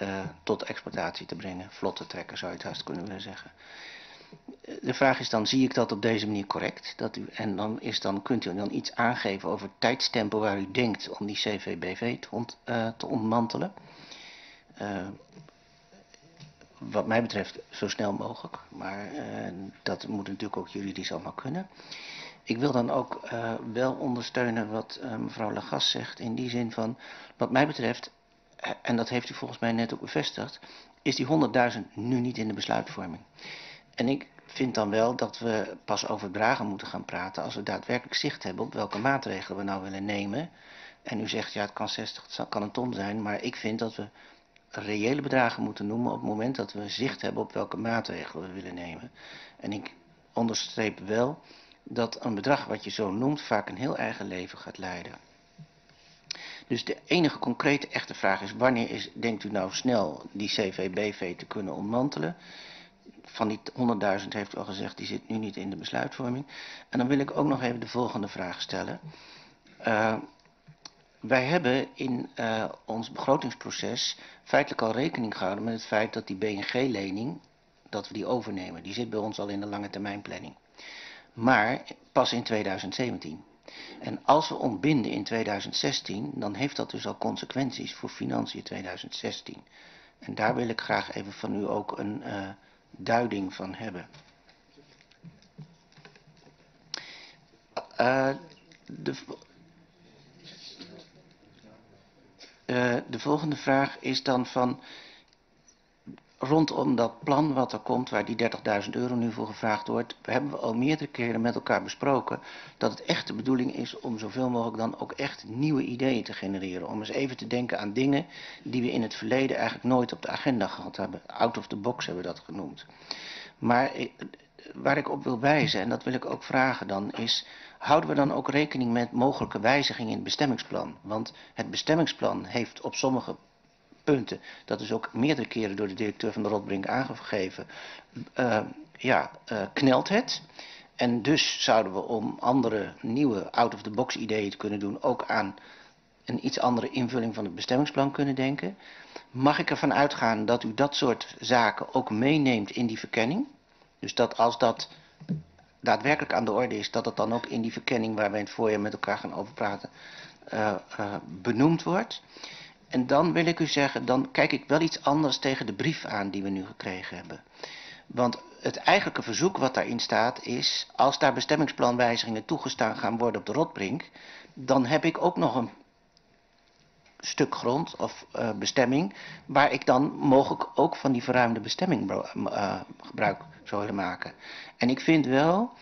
uh, tot exploitatie te brengen. Vlot te trekken zou je het haast kunnen willen zeggen. De vraag is dan, zie ik dat op deze manier correct? Dat u, en dan, is dan kunt u dan iets aangeven over het tijdstempo waar u denkt om die CVBV te, uh, te ontmantelen? Uh, wat mij betreft zo snel mogelijk. Maar dat moet natuurlijk ook juridisch allemaal kunnen. Ik wil dan ook wel ondersteunen wat mevrouw Lagas zegt. In die zin van, wat mij betreft, en dat heeft u volgens mij net ook bevestigd, is die 100.000 nu niet in de besluitvorming. En ik vind dan wel dat we pas over bedragen moeten gaan praten als we daadwerkelijk zicht hebben op welke maatregelen we nou willen nemen. En u zegt, ja het kan 60, het kan een ton zijn, maar ik vind dat we reële bedragen moeten noemen op het moment dat we zicht hebben op welke maatregelen we willen nemen. En ik onderstreep wel dat een bedrag wat je zo noemt vaak een heel eigen leven gaat leiden. Dus de enige concrete echte vraag is, wanneer is, denkt u nou snel die CVBV te kunnen ontmantelen? Van die 100.000 heeft u al gezegd, die zit nu niet in de besluitvorming. En dan wil ik ook nog even de volgende vraag stellen. Uh, wij hebben in uh, ons begrotingsproces feitelijk al rekening gehouden met het feit dat die BNG-lening, dat we die overnemen. Die zit bij ons al in de lange termijnplanning. Maar pas in 2017. En als we ontbinden in 2016, dan heeft dat dus al consequenties voor financiën 2016. En daar wil ik graag even van u ook een uh, duiding van hebben. De, Uh, de volgende vraag is dan van rondom dat plan wat er komt, waar die 30.000 euro nu voor gevraagd wordt, hebben we al meerdere keren met elkaar besproken dat het echt de bedoeling is om zoveel mogelijk dan ook echt nieuwe ideeën te genereren. Om eens even te denken aan dingen die we in het verleden eigenlijk nooit op de agenda gehad hebben. Out of the box hebben we dat genoemd. Maar eh, waar ik op wil wijzen, en dat wil ik ook vragen dan, is houden we dan ook rekening met mogelijke wijzigingen in het bestemmingsplan? Want het bestemmingsplan heeft op sommige punten, dat is ook meerdere keren door de directeur van de Rotbrink aangegeven, uh, ja, uh, knelt het. En dus zouden we om andere nieuwe out-of-the-box ideeën te kunnen doen, ook aan een iets andere invulling van het bestemmingsplan kunnen denken. Mag ik ervan uitgaan dat u dat soort zaken ook meeneemt in die verkenning? Dus dat als dat daadwerkelijk aan de orde is, dat het dan ook in die verkenning waar wij in het voorjaar met elkaar gaan over praten, uh, benoemd wordt. En dan wil ik u zeggen, dan kijk ik wel iets anders tegen de brief aan die we nu gekregen hebben. Want het eigenlijke verzoek wat daarin staat is, als daar bestemmingsplanwijzigingen toegestaan gaan worden op de Rotbrink, dan heb ik ook nog een stuk grond of uh, bestemming, waar ik dan mogelijk ook van die verruimde bestemming uh, gebruik zou willen maken. En ik vind wel,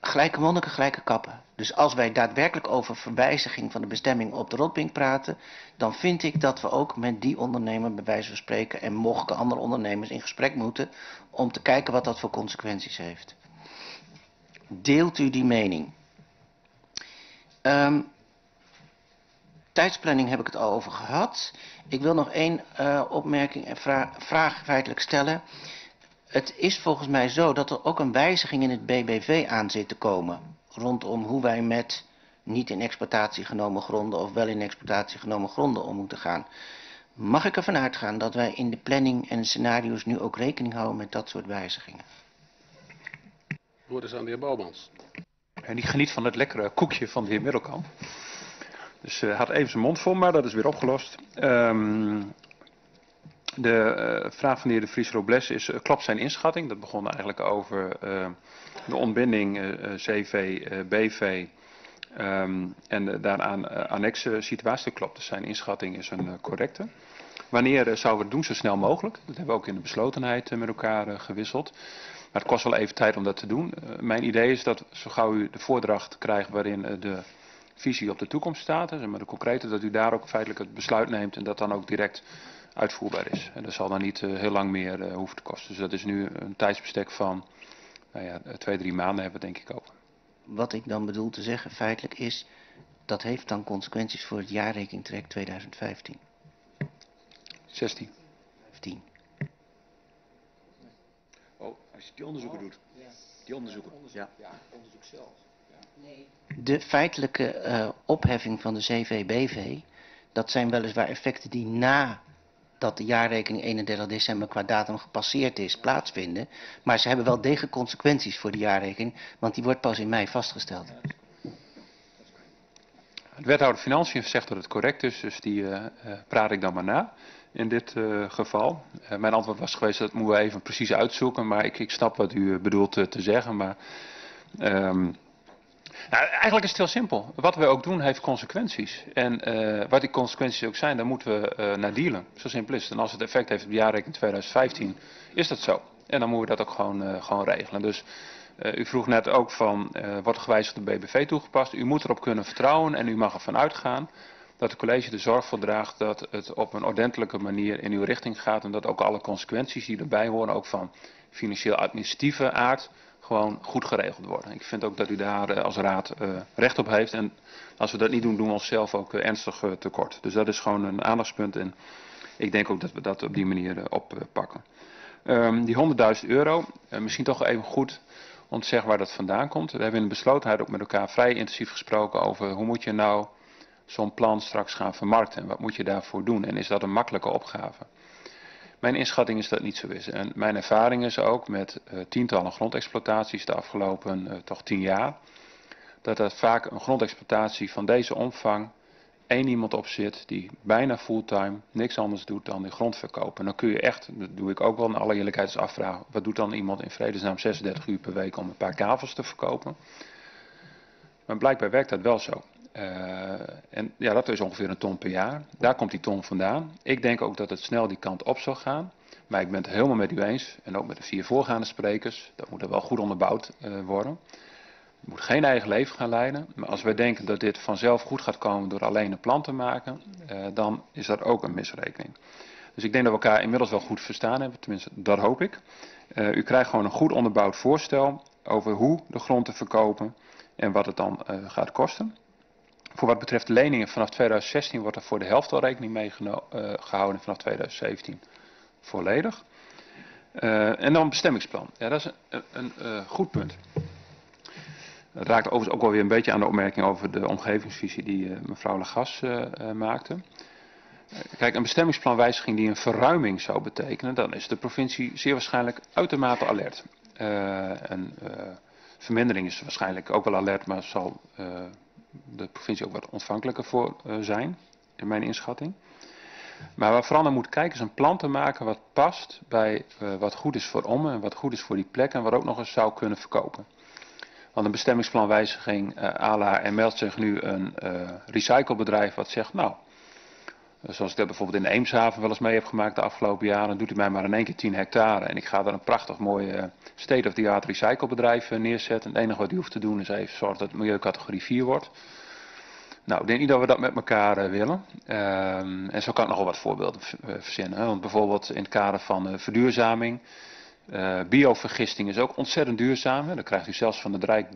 gelijke monniken, gelijke kappen. Dus als wij daadwerkelijk over verwijziging van de bestemming op de Rotbrink praten, dan vind ik dat we ook met die ondernemer bij wijze van spreken en mogelijke andere ondernemers in gesprek moeten om te kijken wat dat voor consequenties heeft. Deelt u die mening? Um, Tijdsplanning heb ik het al over gehad. Ik wil nog één uh, opmerking en vra vraag feitelijk stellen. Het is volgens mij zo dat er ook een wijziging in het BBV aan zit te komen. Rondom hoe wij met niet in exploitatie genomen gronden of wel in exploitatie genomen gronden om moeten gaan. Mag ik ervan uitgaan dat wij in de planning en scenario's nu ook rekening houden met dat soort wijzigingen? Woord is aan de heer Bouwmans. En die geniet van het lekkere koekje van de heer Middelkamp. Dus hij uh, had even zijn mond vol, maar dat is weer opgelost. Um, de uh, vraag van de heer De Vries Robles is, uh, klopt zijn inschatting? Dat begon eigenlijk over de ontbinding CV, BV um, en daaraan annexe situatie. Klopt, dus zijn inschatting is een correcte. Wanneer zouden we het doen? Zo snel mogelijk. Dat hebben we ook in de beslotenheid met elkaar gewisseld. Maar het kost wel even tijd om dat te doen. mijn idee is dat zo gauw u de voordracht krijgt waarin de visie op de toekomst staat. Maar de concrete, dat u daar ook feitelijk het besluit neemt en dat dan ook direct uitvoerbaar is. En dat zal dan niet uh, heel lang meer uh, hoeven te kosten. Dus dat is nu een tijdsbestek van nou ja, twee, drie maanden hebben we denk ik ook. Wat ik dan bedoel te zeggen feitelijk is, dat heeft dan consequenties voor het jaarrekeningtrek 2015. 16. 15. Oh, als je die onderzoeken doet. Die onderzoeken. Ja. ja, onderzoek zelf. De feitelijke uh, opheffing van de CVBV, dat zijn weliswaar effecten die na dat de jaarrekening 31 december qua datum gepasseerd is, plaatsvinden. Maar ze hebben wel degelijk consequenties voor de jaarrekening, want die wordt pas in mei vastgesteld. Het wethouder Financiën zegt dat het correct is, dus die uh, uh, praat ik dan maar na in dit uh, geval. mijn antwoord was geweest, dat moeten we even precies uitzoeken, maar ik, ik snap wat u bedoelt te zeggen. Maar um, nou, eigenlijk is het heel simpel. Wat we ook doen heeft consequenties. En uh, wat die consequenties ook zijn, daar moeten we uh, naar dealen. Zo simpel is het. En als het effect heeft op de jaarrekening 2015, is dat zo. En dan moeten we dat ook gewoon, uh, gewoon regelen. Dus u vroeg net ook van, wordt gewijzigd de BBV toegepast? U moet erop kunnen vertrouwen en u mag ervan uitgaan dat het college de zorg voor draagt dat het op een ordentelijke manier in uw richting gaat. En dat ook alle consequenties die erbij horen, ook van financieel-administratieve aard, gewoon goed geregeld worden. Ik vind ook dat u daar uh, als raad uh, recht op heeft. En als we dat niet doen, doen we onszelf ook uh, ernstig tekort. Dus dat is gewoon een aandachtspunt. En ik denk ook dat we dat op die manier oppakken. Um, die 100.000 euro, misschien toch even goed zeggen waar dat vandaan komt. We hebben in de beslotenheid ook met elkaar vrij intensief gesproken over hoe moet je nou zo'n plan straks gaan vermarkten. En wat moet je daarvoor doen? En is dat een makkelijke opgave? Mijn inschatting is dat niet zo is. En mijn ervaring is ook met uh, tientallen grondexploitaties de afgelopen uh, toch tien jaar. Dat er vaak een grondexploitatie van deze omvang één iemand op zit die bijna fulltime niks anders doet dan die grond verkopen. En dan kun je echt, dat doe ik ook wel in alle eerlijkheid, afvragen. Wat doet dan iemand in vredesnaam 36 uur per week om een paar kavels te verkopen? Maar blijkbaar werkt dat wel zo. Uh, en ja, dat is ongeveer een ton per jaar. Daar komt die ton vandaan. Ik denk ook dat het snel die kant op zal gaan. Maar ik ben het helemaal met u eens. En ook met de vier voorgaande sprekers. Dat moet er wel goed onderbouwd uh, worden. Je moet geen eigen leven gaan leiden. Maar als wij denken dat dit vanzelf goed gaat komen door alleen een plan te maken. Uh, dan is dat ook een misrekening. Dus ik denk dat we elkaar inmiddels wel goed verstaan hebben. Tenminste, dat hoop ik. u krijgt gewoon een goed onderbouwd voorstel over hoe de grond te verkopen. En wat het dan gaat kosten. Voor wat betreft leningen vanaf 2016 wordt er voor de helft al rekening mee uh, gehouden. Vanaf 2017 volledig. Uh, en dan bestemmingsplan. Ja, dat is een, een uh, goed punt. Dat raakt overigens ook wel weer een beetje aan de opmerking over de omgevingsvisie die uh, mevrouw Lagas maakte. Kijk, een bestemmingsplanwijziging die een verruiming zou betekenen, dan is de provincie zeer waarschijnlijk uitermate alert. een vermindering is waarschijnlijk ook wel alert, maar zal de provincie ook wat ontvankelijker voor zijn, in mijn inschatting. Maar waar vooral naar moet kijken is een plan te maken wat past bij uh, wat goed is voor Ommen en wat goed is voor die plek en wat ook nog eens zou kunnen verkopen. Want een bestemmingsplanwijziging uh, à la en meldt zich nu een recyclebedrijf wat zegt nou, zoals ik dat bijvoorbeeld in de Eemshaven wel eens mee heb gemaakt de afgelopen jaren, doet hij mij maar in één keer 10 hectare en ik ga daar een prachtig mooi state-of-the-art recyclebedrijf neerzetten. Het enige wat hij hoeft te doen is even zorgen dat het milieucategorie 4 wordt. Nou, ik denk niet dat we dat met elkaar uh, willen. Uh, en zo kan ik nogal wat voorbeelden eh, verzinnen. Want bijvoorbeeld in het kader van verduurzaming. biovergisting is ook ontzettend duurzaam. Daar krijgt u zelfs van het Rijk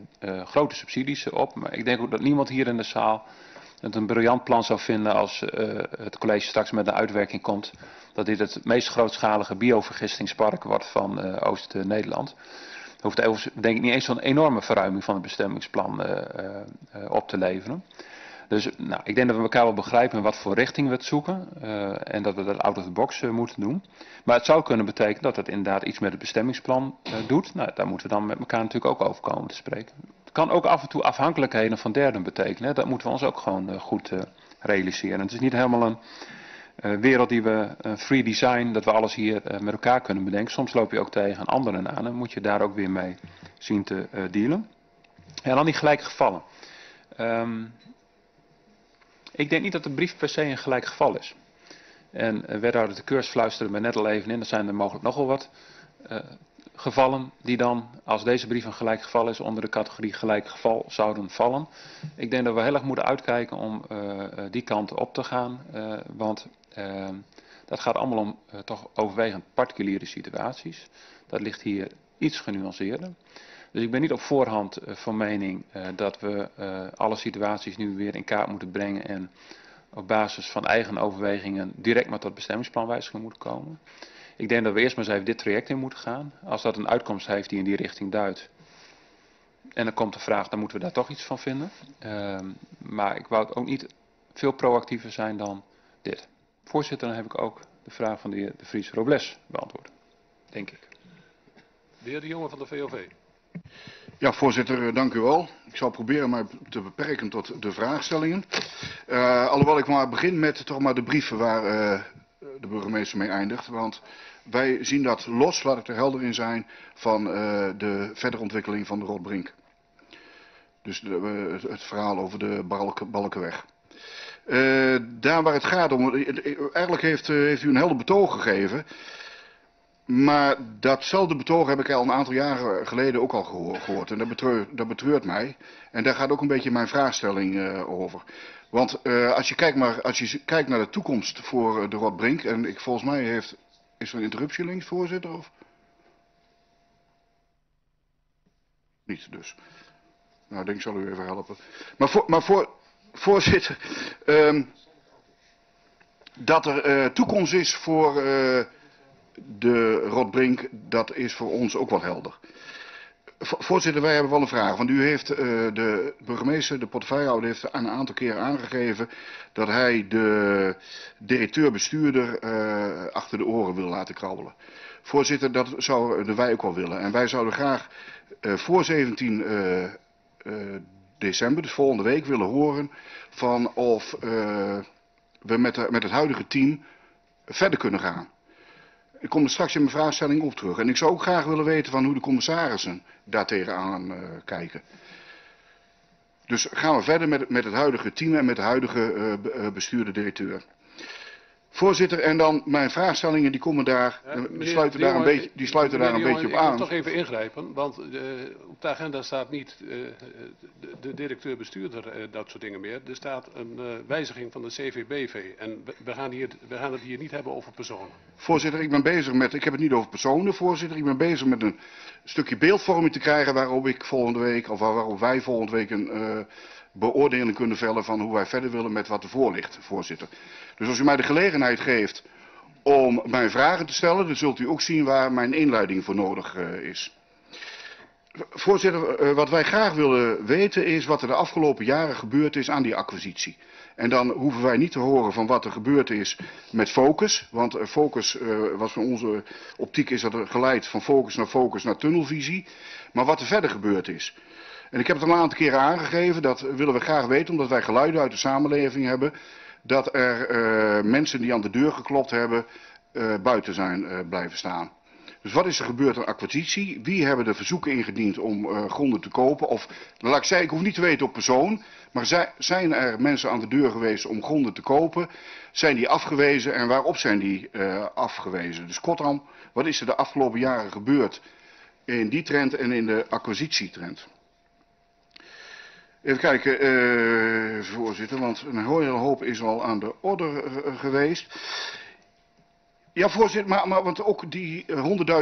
grote subsidies op. Maar ik denk ook dat niemand hier in de zaal het een briljant plan zou vinden als het college straks met een uitwerking komt. Dat dit het meest grootschalige biovergistingspark wordt van Oost-Nederland. hoeft denk ik niet eens zo'n enorme verruiming van het bestemmingsplan op te leveren. Dus nou, ik denk dat we elkaar wel begrijpen wat voor richting we het zoeken. En dat we dat out of the box moeten doen. Maar het zou kunnen betekenen dat het inderdaad iets met het bestemmingsplan doet. Nou, daar moeten we dan met elkaar natuurlijk ook over komen te spreken. Het kan ook af en toe afhankelijkheden van derden betekenen. Dat moeten we ons ook gewoon goed realiseren. Het is niet helemaal een wereld die we free design, dat we alles hier met elkaar kunnen bedenken. Soms loop je ook tegen anderen aan en moet je daar ook weer mee zien te dealen. En dan die gelijke gevallen. Um, ik denk niet dat de brief per se een gelijk geval is. En uh, wethouder de Keurs fluisterde me net al even in, er zijn er mogelijk nogal wat uh, gevallen die dan, als deze brief een gelijk geval is, onder de categorie gelijk geval zouden vallen. Ik denk dat we heel erg moeten uitkijken om uh, die kant op te gaan, want dat gaat allemaal om toch overwegend particuliere situaties. Dat ligt hier iets genuanceerder. Dus ik ben niet op voorhand van mening dat we alle situaties nu weer in kaart moeten brengen en op basis van eigen overwegingen direct met tot bestemmingsplanwijziging moeten komen. Ik denk dat we eerst maar eens even dit traject in moeten gaan. Als dat een uitkomst heeft die in die richting duidt. En dan komt de vraag, dan moeten we daar toch iets van vinden. Ehm, maar ik wou het ook niet veel proactiever zijn dan dit. Voorzitter, dan heb ik ook de vraag van de heer De Vries Robles beantwoord. Denk ik. De heer De Jonge van de VOV. Ja, voorzitter, eh, dank u wel. Ik zal proberen mij te beperken tot de vraagstellingen. Uh, alhoewel ik maar begin met toch maar de brieven waar uh, de burgemeester mee eindigt. Want wij zien dat los, laat ik er helder in zijn, van uh, de verdere ontwikkeling van de Rotbrink. Dus de, het verhaal over de Balken, Balkenweg. daar waar het gaat om, eigenlijk heeft, heeft u een helder betoog gegeven. Maar datzelfde betoog heb ik al een aantal jaren geleden ook al gehoord. En dat betreurt, dat betreurt mij. En daar gaat ook een beetje mijn vraagstelling over. Want uh, als, je kijkt maar, als je kijkt naar de toekomst voor uh, de Rotbrink. En ik, volgens mij heeft, is er een interruptie links, voorzitter? Of? Niet dus. Nou, ik denk zal u even helpen. Maar, voor, maar voor, *laughs* voorzitter. Um, dat er toekomst is voor de Rotbrink, dat is voor ons ook wel helder. Voorzitter, wij hebben wel een vraag. Want u heeft, uh, de burgemeester, de portefeuillehouder, heeft een aantal keren aangegeven dat hij de directeur-bestuurder uh, achter de oren wil laten krabbelen. Voorzitter, dat zouden wij ook wel willen. En wij zouden graag uh, voor 17 december, dus volgende week, willen horen van of we met, met het huidige team verder kunnen gaan. Ik kom er straks in mijn vraagstelling op terug. En ik zou ook graag willen weten van hoe de commissarissen daar tegenaan uh, kijken. Dus gaan we verder met, met het huidige team en met de huidige uh, bestuurde directeur. Voorzitter, en dan mijn vraagstellingen die komen daar, ja, sluiten daar een beetje, die sluiten daar een beetje op aan. Ik moet toch even ingrijpen, want uh, op de agenda staat niet uh, de, de directeur-bestuurder uh, dat soort dingen meer. Er staat een wijziging van de CVBV en we gaan, hier, we gaan het hier niet hebben over personen. Voorzitter, ik ben bezig met, ik heb het niet over personen, voorzitter. Ik ben bezig met een stukje beeldvorming te krijgen waarop ik volgende week, of waarop wij volgende week een beoordeling kunnen vellen van hoe wij verder willen met wat ervoor ligt, voorzitter. Dus als u mij de gelegenheid geeft om mijn vragen te stellen, dan zult u ook zien waar mijn inleiding voor nodig uh, is. Voorzitter, uh, wat wij graag willen weten is wat er de afgelopen jaren gebeurd is aan die acquisitie. En dan hoeven wij niet te horen van wat er gebeurd is met focus. Want uh, focus was van onze optiek is dat er geleid van focus naar focus naar tunnelvisie. Maar wat er verder gebeurd is. En ik heb het al een aantal keren aangegeven, dat willen we graag weten, omdat wij geluiden uit de samenleving hebben. Dat er uh, mensen die aan de deur geklopt hebben, buiten zijn blijven staan. Dus wat is er gebeurd aan acquisitie? Wie hebben de verzoeken ingediend om gronden te kopen? Of, laat ik zeggen, ik hoef niet te weten op persoon. Maar zijn er mensen aan de deur geweest om gronden te kopen? Zijn die afgewezen en waarop zijn die afgewezen? Dus kortom, wat is er de afgelopen jaren gebeurd in die trend en in de acquisitietrend? Even kijken, uh, voorzitter, want een hele hoop is al aan de orde geweest. Ja, voorzitter, maar, maar want ook die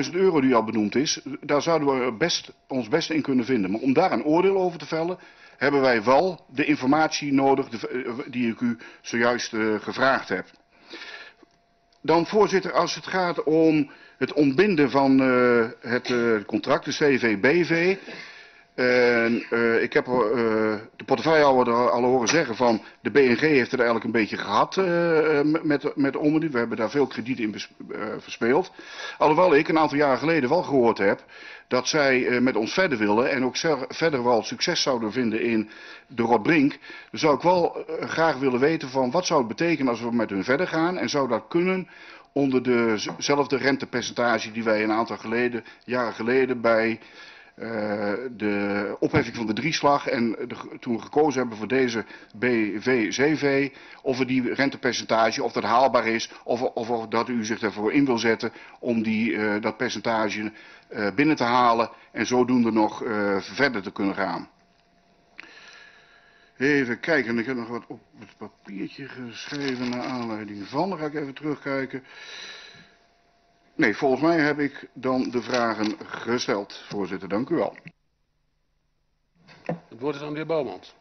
100.000 euro die al benoemd is, daar zouden we best, ons best in kunnen vinden. Maar om daar een oordeel over te vellen, hebben wij wel de informatie nodig die ik u zojuist gevraagd heb. Dan voorzitter, als het gaat om het ontbinden van het contract, de CVBV, en uh, ik heb uh, de portefeuillehouder al horen zeggen van de BNG heeft er eigenlijk een beetje gehad uh, met, met Omni. We hebben daar veel krediet in verspeeld. Alhoewel ik een aantal jaren geleden wel gehoord heb dat zij met ons verder willen en ook verder wel succes zouden vinden in de Rotbrink. Dan zou ik wel graag willen weten van wat zou het betekenen als we met hun verder gaan en zou dat kunnen onder dezelfde rentepercentage die wij een aantal geleden, jaren geleden bij de opheffing van de drieslag en toen we gekozen hebben voor deze BV-CV, of we die rentepercentage, of dat haalbaar is, of, of, dat u zich ervoor in wil zetten om die, uh, dat percentage uh, binnen te halen en zodoende nog verder te kunnen gaan. Even kijken, ik heb nog wat op het papiertje geschreven naar aanleiding van, dan ga ik even terugkijken. Nee, volgens mij heb ik dan de vragen gesteld. Voorzitter, dank u wel. Het woord is aan de heer Bouwmans.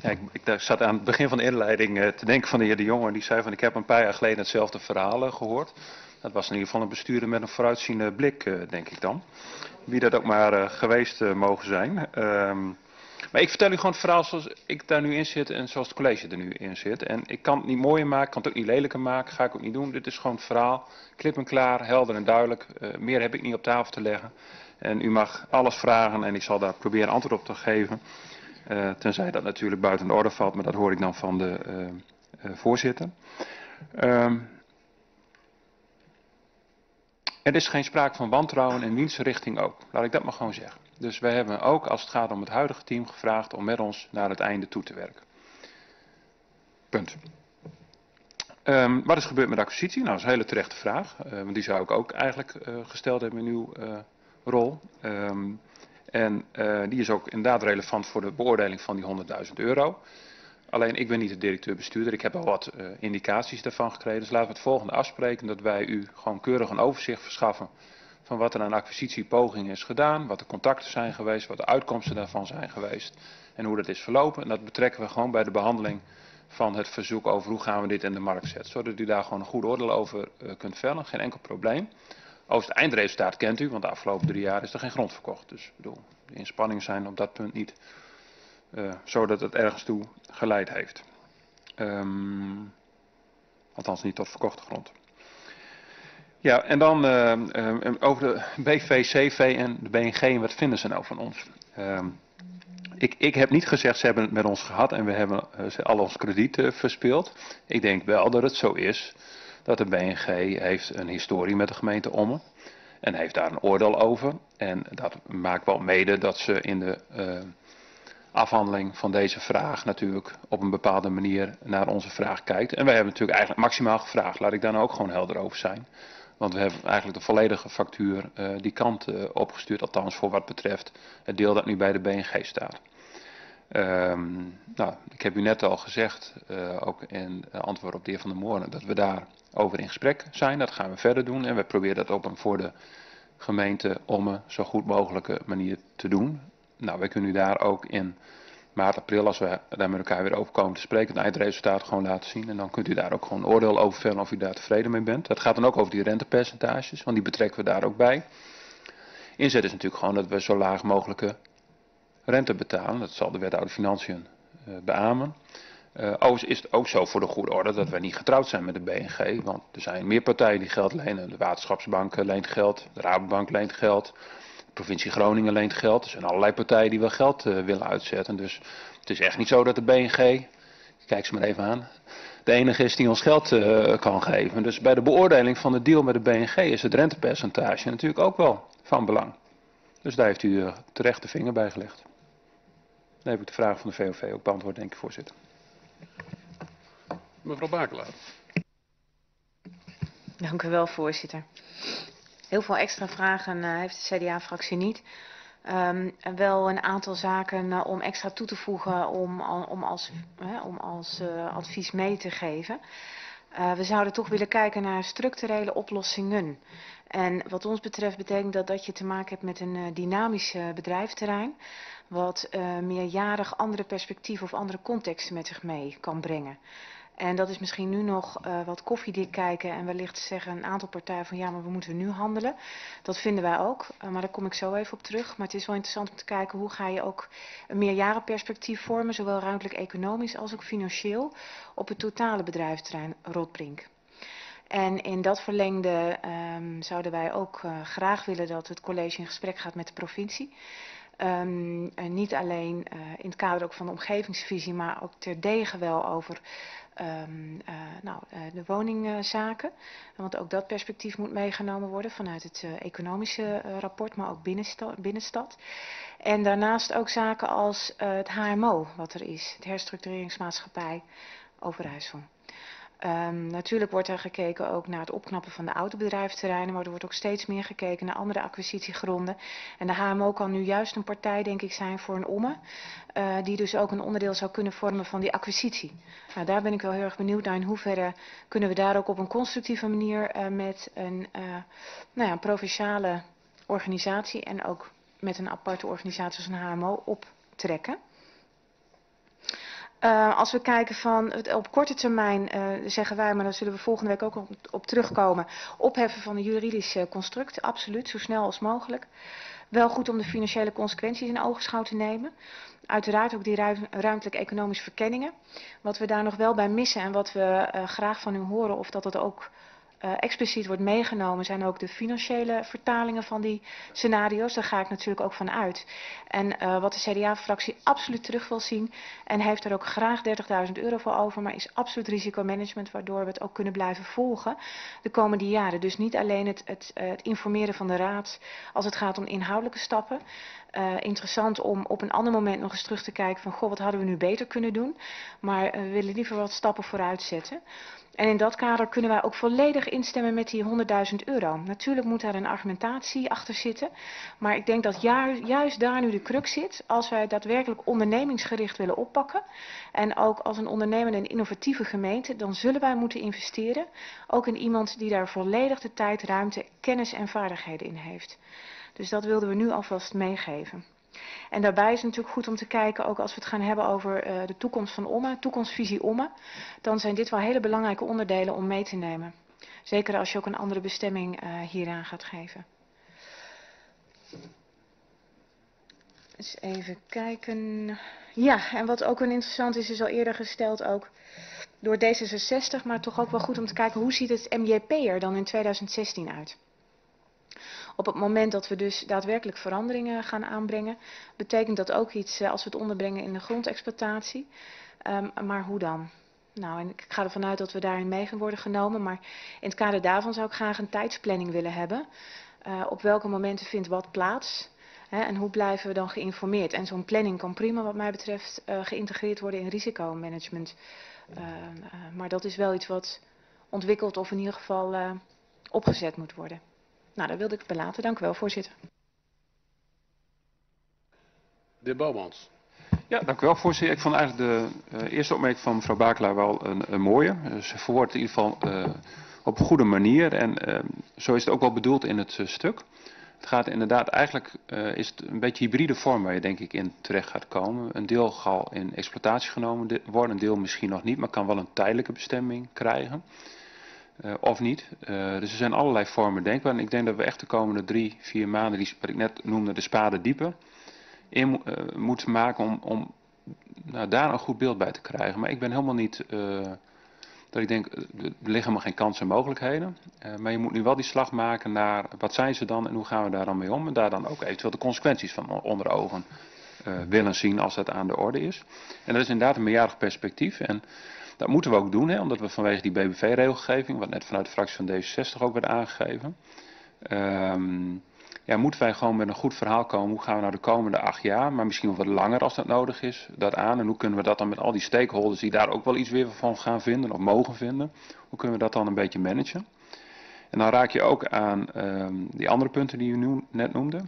Ja, ik, ik, zat aan het begin van de inleiding uh, te denken van de heer De Jonge. Die zei van ik heb een paar jaar geleden hetzelfde verhaal uh, gehoord. Dat was in ieder geval een bestuurder met een vooruitziende blik, uh, denk ik dan. Wie dat ook maar geweest mogen zijn. Ehm, maar ik vertel u gewoon het verhaal zoals ik daar nu in zit en zoals het college er nu in zit. En ik kan het niet mooier maken, kan het ook niet lelijker maken, ga ik ook niet doen. Dit is gewoon het verhaal, klip en klaar, helder en duidelijk. Uh, meer heb ik niet op tafel te leggen. En u mag alles vragen en ik zal daar proberen antwoord op te geven. Uh, tenzij dat natuurlijk buiten de orde valt, maar dat hoor ik dan van de uh, voorzitter. Um, er is geen sprake van wantrouwen in wiens richting ook. Laat ik dat maar gewoon zeggen. Dus wij hebben ook als het gaat om het huidige team gevraagd om met ons naar het einde toe te werken. Punt. Um, wat is gebeurd met de acquisitie? Nou, dat is een hele terechte vraag. Uh, want die zou ik ook eigenlijk uh, gesteld hebben in uw uh, rol. Um, en die is ook inderdaad relevant voor de beoordeling van die 100.000 euro. Alleen ik ben niet de directeur-bestuurder. Ik heb al wat indicaties daarvan gekregen. Dus laten we het volgende afspreken. Dat wij u gewoon keurig een overzicht verschaffen van wat er aan acquisitiepogingen is gedaan, wat de contacten zijn geweest, wat de uitkomsten daarvan zijn geweest en hoe dat is verlopen. En dat betrekken we gewoon bij de behandeling van het verzoek over hoe gaan we dit in de markt zetten. Zodat u daar gewoon een goed oordeel over uh, kunt vellen, geen enkel probleem. Over het eindresultaat kent u, want de afgelopen drie jaar is er geen grond verkocht. Dus bedoel, de inspanningen zijn op dat punt niet uh, zodat het ergens toe geleid heeft. Um, althans niet tot verkochte grond. Ja, en dan uh, uh, over de BV, CV en de BNG wat vinden ze nou van ons? Uh, ik, ik, heb niet gezegd ze hebben het met ons gehad en we hebben uh, al ons krediet uh, verspeeld. Ik denk wel dat het zo is dat de BNG heeft een historie met de gemeente Ommen en heeft daar een oordeel over. En dat maakt wel mede dat ze in de uh, afhandeling van deze vraag natuurlijk op een bepaalde manier naar onze vraag kijkt. En wij hebben natuurlijk eigenlijk maximaal gevraagd. Laat ik daar nou ook gewoon helder over zijn. Want we hebben eigenlijk de volledige factuur uh, die kant uh, opgestuurd, althans voor wat betreft het deel dat nu bij de BNG staat. Ehm, nou, ik heb u net al gezegd, uh, ook in antwoord op de heer Van der Moorn, dat we daarover in gesprek zijn. Dat gaan we verder doen en we proberen dat op een voor de gemeente om een zo goed mogelijke manier te doen. Nou, wij kunnen u daar ook in maart, april, als we daar met elkaar weer over komen te spreken, het eindresultaat gewoon laten zien. En dan kunt u daar ook gewoon oordeel over vellen of u daar tevreden mee bent. Dat gaat dan ook over die rentepercentages, want die betrekken we daar ook bij. Inzet is natuurlijk gewoon dat we zo laag mogelijke rente betalen. Dat zal de wethouder Financiën uh, beamen. Uh, overigens is het ook zo voor de goede orde dat wij niet getrouwd zijn met de BNG. Want er zijn meer partijen die geld lenen. De Waterschapsbank leent geld, de Rabobank leent geld, provincie Groningen leent geld. Er zijn allerlei partijen die wel geld uh, willen uitzetten. Dus het is echt niet zo dat de BNG, kijk ze maar even aan, de enige is die ons geld uh, kan geven. Dus bij de beoordeling van de deal met de BNG is het rentepercentage natuurlijk ook wel van belang. Dus daar heeft u terecht de vinger bij gelegd. Dan heb ik de vraag van de VOV ook beantwoord, denk ik, voorzitter. Mevrouw Bakelaar. Dank u wel, voorzitter. Heel veel extra vragen uh, heeft de CDA-fractie niet. Um, wel een aantal zaken uh, om extra toe te voegen om, om als, uh, om als advies mee te geven. we zouden toch willen kijken naar structurele oplossingen. En wat ons betreft betekent dat dat je te maken hebt met een dynamisch bedrijfterrein wat uh, meerjarig andere perspectieven of andere contexten met zich mee kan brengen. En dat is misschien nu nog uh, wat koffiedik kijken en wellicht zeggen een aantal partijen van ja, maar we moeten nu handelen. Dat vinden wij ook, uh, maar daar kom ik zo even op terug. Maar het is wel interessant om te kijken hoe ga je ook een meerjarenperspectief vormen, zowel ruimtelijk economisch als ook financieel, op het totale bedrijfsterrein Rotbrink. En in dat verlengde um, zouden wij ook uh, graag willen dat het college in gesprek gaat met de provincie. Um, niet alleen uh, in het kader ook van de omgevingsvisie, maar ook terdege wel over um, uh, nou, uh, de woningzaken. Want ook dat perspectief moet meegenomen worden vanuit het economische rapport, maar ook binnenstad, binnenstad. En daarnaast ook zaken als het HMO wat er is, het herstructureringsmaatschappij Overijssel. Um, natuurlijk wordt er gekeken ook naar het opknappen van de autobedrijfterreinen, maar er wordt ook steeds meer gekeken naar andere acquisitiegronden. En de HMO kan nu juist een partij, denk ik, zijn voor een omme, uh, die dus ook een onderdeel zou kunnen vormen van die acquisitie. Nou, daar ben ik wel heel erg benieuwd naar in hoeverre kunnen we daar ook op een constructieve manier uh, met een, uh, nou ja, een provinciale organisatie en ook met een aparte organisatie als een HMO optrekken. Uh, als we kijken van op korte termijn, uh, zeggen wij, maar daar zullen we volgende week ook op, op terugkomen, opheffen van de juridische construct, absoluut, zo snel als mogelijk. Wel goed om de financiële consequenties in oogschouw te nemen. Uiteraard ook die ruimtelijke economische verkenningen. Wat we daar nog wel bij missen en wat we uh, graag van u horen of dat dat ook uh, expliciet wordt meegenomen zijn ook de financiële vertalingen van die scenario's. Daar ga ik natuurlijk ook van uit. En uh, wat de CDA-fractie absoluut terug wil zien en heeft er ook graag 30.000 euro voor over, maar is absoluut risicomanagement waardoor we het ook kunnen blijven volgen de komende jaren. Dus niet alleen het, het, uh, het informeren van de raad als het gaat om inhoudelijke stappen. Uh, interessant om op een ander moment nog eens terug te kijken van goh, wat hadden we nu beter kunnen doen. Maar we willen liever wat stappen vooruit zetten. En in dat kader kunnen wij ook volledig instemmen met die 100.000 euro. Natuurlijk moet daar een argumentatie achter zitten. Maar ik denk dat juist daar nu de crux zit. Als wij daadwerkelijk ondernemingsgericht willen oppakken. En ook als een ondernemende en innovatieve gemeente. Dan zullen wij moeten investeren. Ook in iemand die daar volledig de tijd, ruimte, kennis en vaardigheden in heeft. Dus dat wilden we nu alvast meegeven. En daarbij is het natuurlijk goed om te kijken, ook als we het gaan hebben over uh, de toekomst van OMME, toekomstvisie OMME, dan zijn dit wel hele belangrijke onderdelen om mee te nemen. Zeker als je ook een andere bestemming uh, hieraan gaat geven. Eens even kijken. Ja, en wat ook een interessant is, is al eerder gesteld ook door D66, maar toch ook wel goed om te kijken hoe ziet het MJP er dan in 2016 uit. Op het moment dat we dus daadwerkelijk veranderingen gaan aanbrengen, betekent dat ook iets uh, als we het onderbrengen in de grondexploitatie. Um, maar hoe dan? Nou, en ik ga ervan uit dat we daarin mee gaan worden genomen. Maar in het kader daarvan zou ik graag een tijdsplanning willen hebben. Uh, op welke momenten vindt wat plaats? Hè, en hoe blijven we dan geïnformeerd? En zo'n planning kan prima wat mij betreft uh, geïntegreerd worden in risicomanagement. Uh, maar dat is wel iets wat ontwikkeld of in ieder geval opgezet moet worden. Nou, dat wilde ik belaten. Dank u wel, voorzitter. De heer Bouwmans. Ja, dank u wel, voorzitter. Ik vond eigenlijk de uh, eerste opmerking van mevrouw Bakelaar wel een, een mooie. Ze verwoordt in ieder geval uh, op een goede manier. En uh, zo is het ook wel bedoeld in het stuk. Het gaat inderdaad, eigenlijk is het een beetje hybride vorm waar je denk ik in terecht gaat komen. Een deel zal in exploitatie genomen worden, een deel misschien nog niet, maar kan wel een tijdelijke bestemming krijgen. Of niet. dus er zijn allerlei vormen denkbaar. En ik denk dat we echt de komende drie, vier maanden, die, wat ik net noemde, de spade diepen in uh, moeten maken om, om nou, daar een goed beeld bij te krijgen. Maar ik ben helemaal niet, dat ik denk, er liggen helemaal geen kansen en mogelijkheden. Maar je moet nu wel die slag maken naar wat zijn ze dan en hoe gaan we daar dan mee om. En daar dan ook eventueel de consequenties van onder ogen willen zien als dat aan de orde is. En dat is inderdaad een meerjarig perspectief. En dat moeten we ook doen, hè, omdat we vanwege die BBV-regelgeving, wat net vanuit de fractie van D66 ook werd aangegeven... Um, ja, moeten wij gewoon met een goed verhaal komen. Hoe gaan we nou de komende acht jaar, maar misschien wat langer als dat nodig is, dat aan? En hoe kunnen we dat dan met al die stakeholders die daar ook wel iets weer van gaan vinden of mogen vinden, hoe kunnen we dat dan een beetje managen? En dan raak je ook aan um, die andere punten die u net noemde.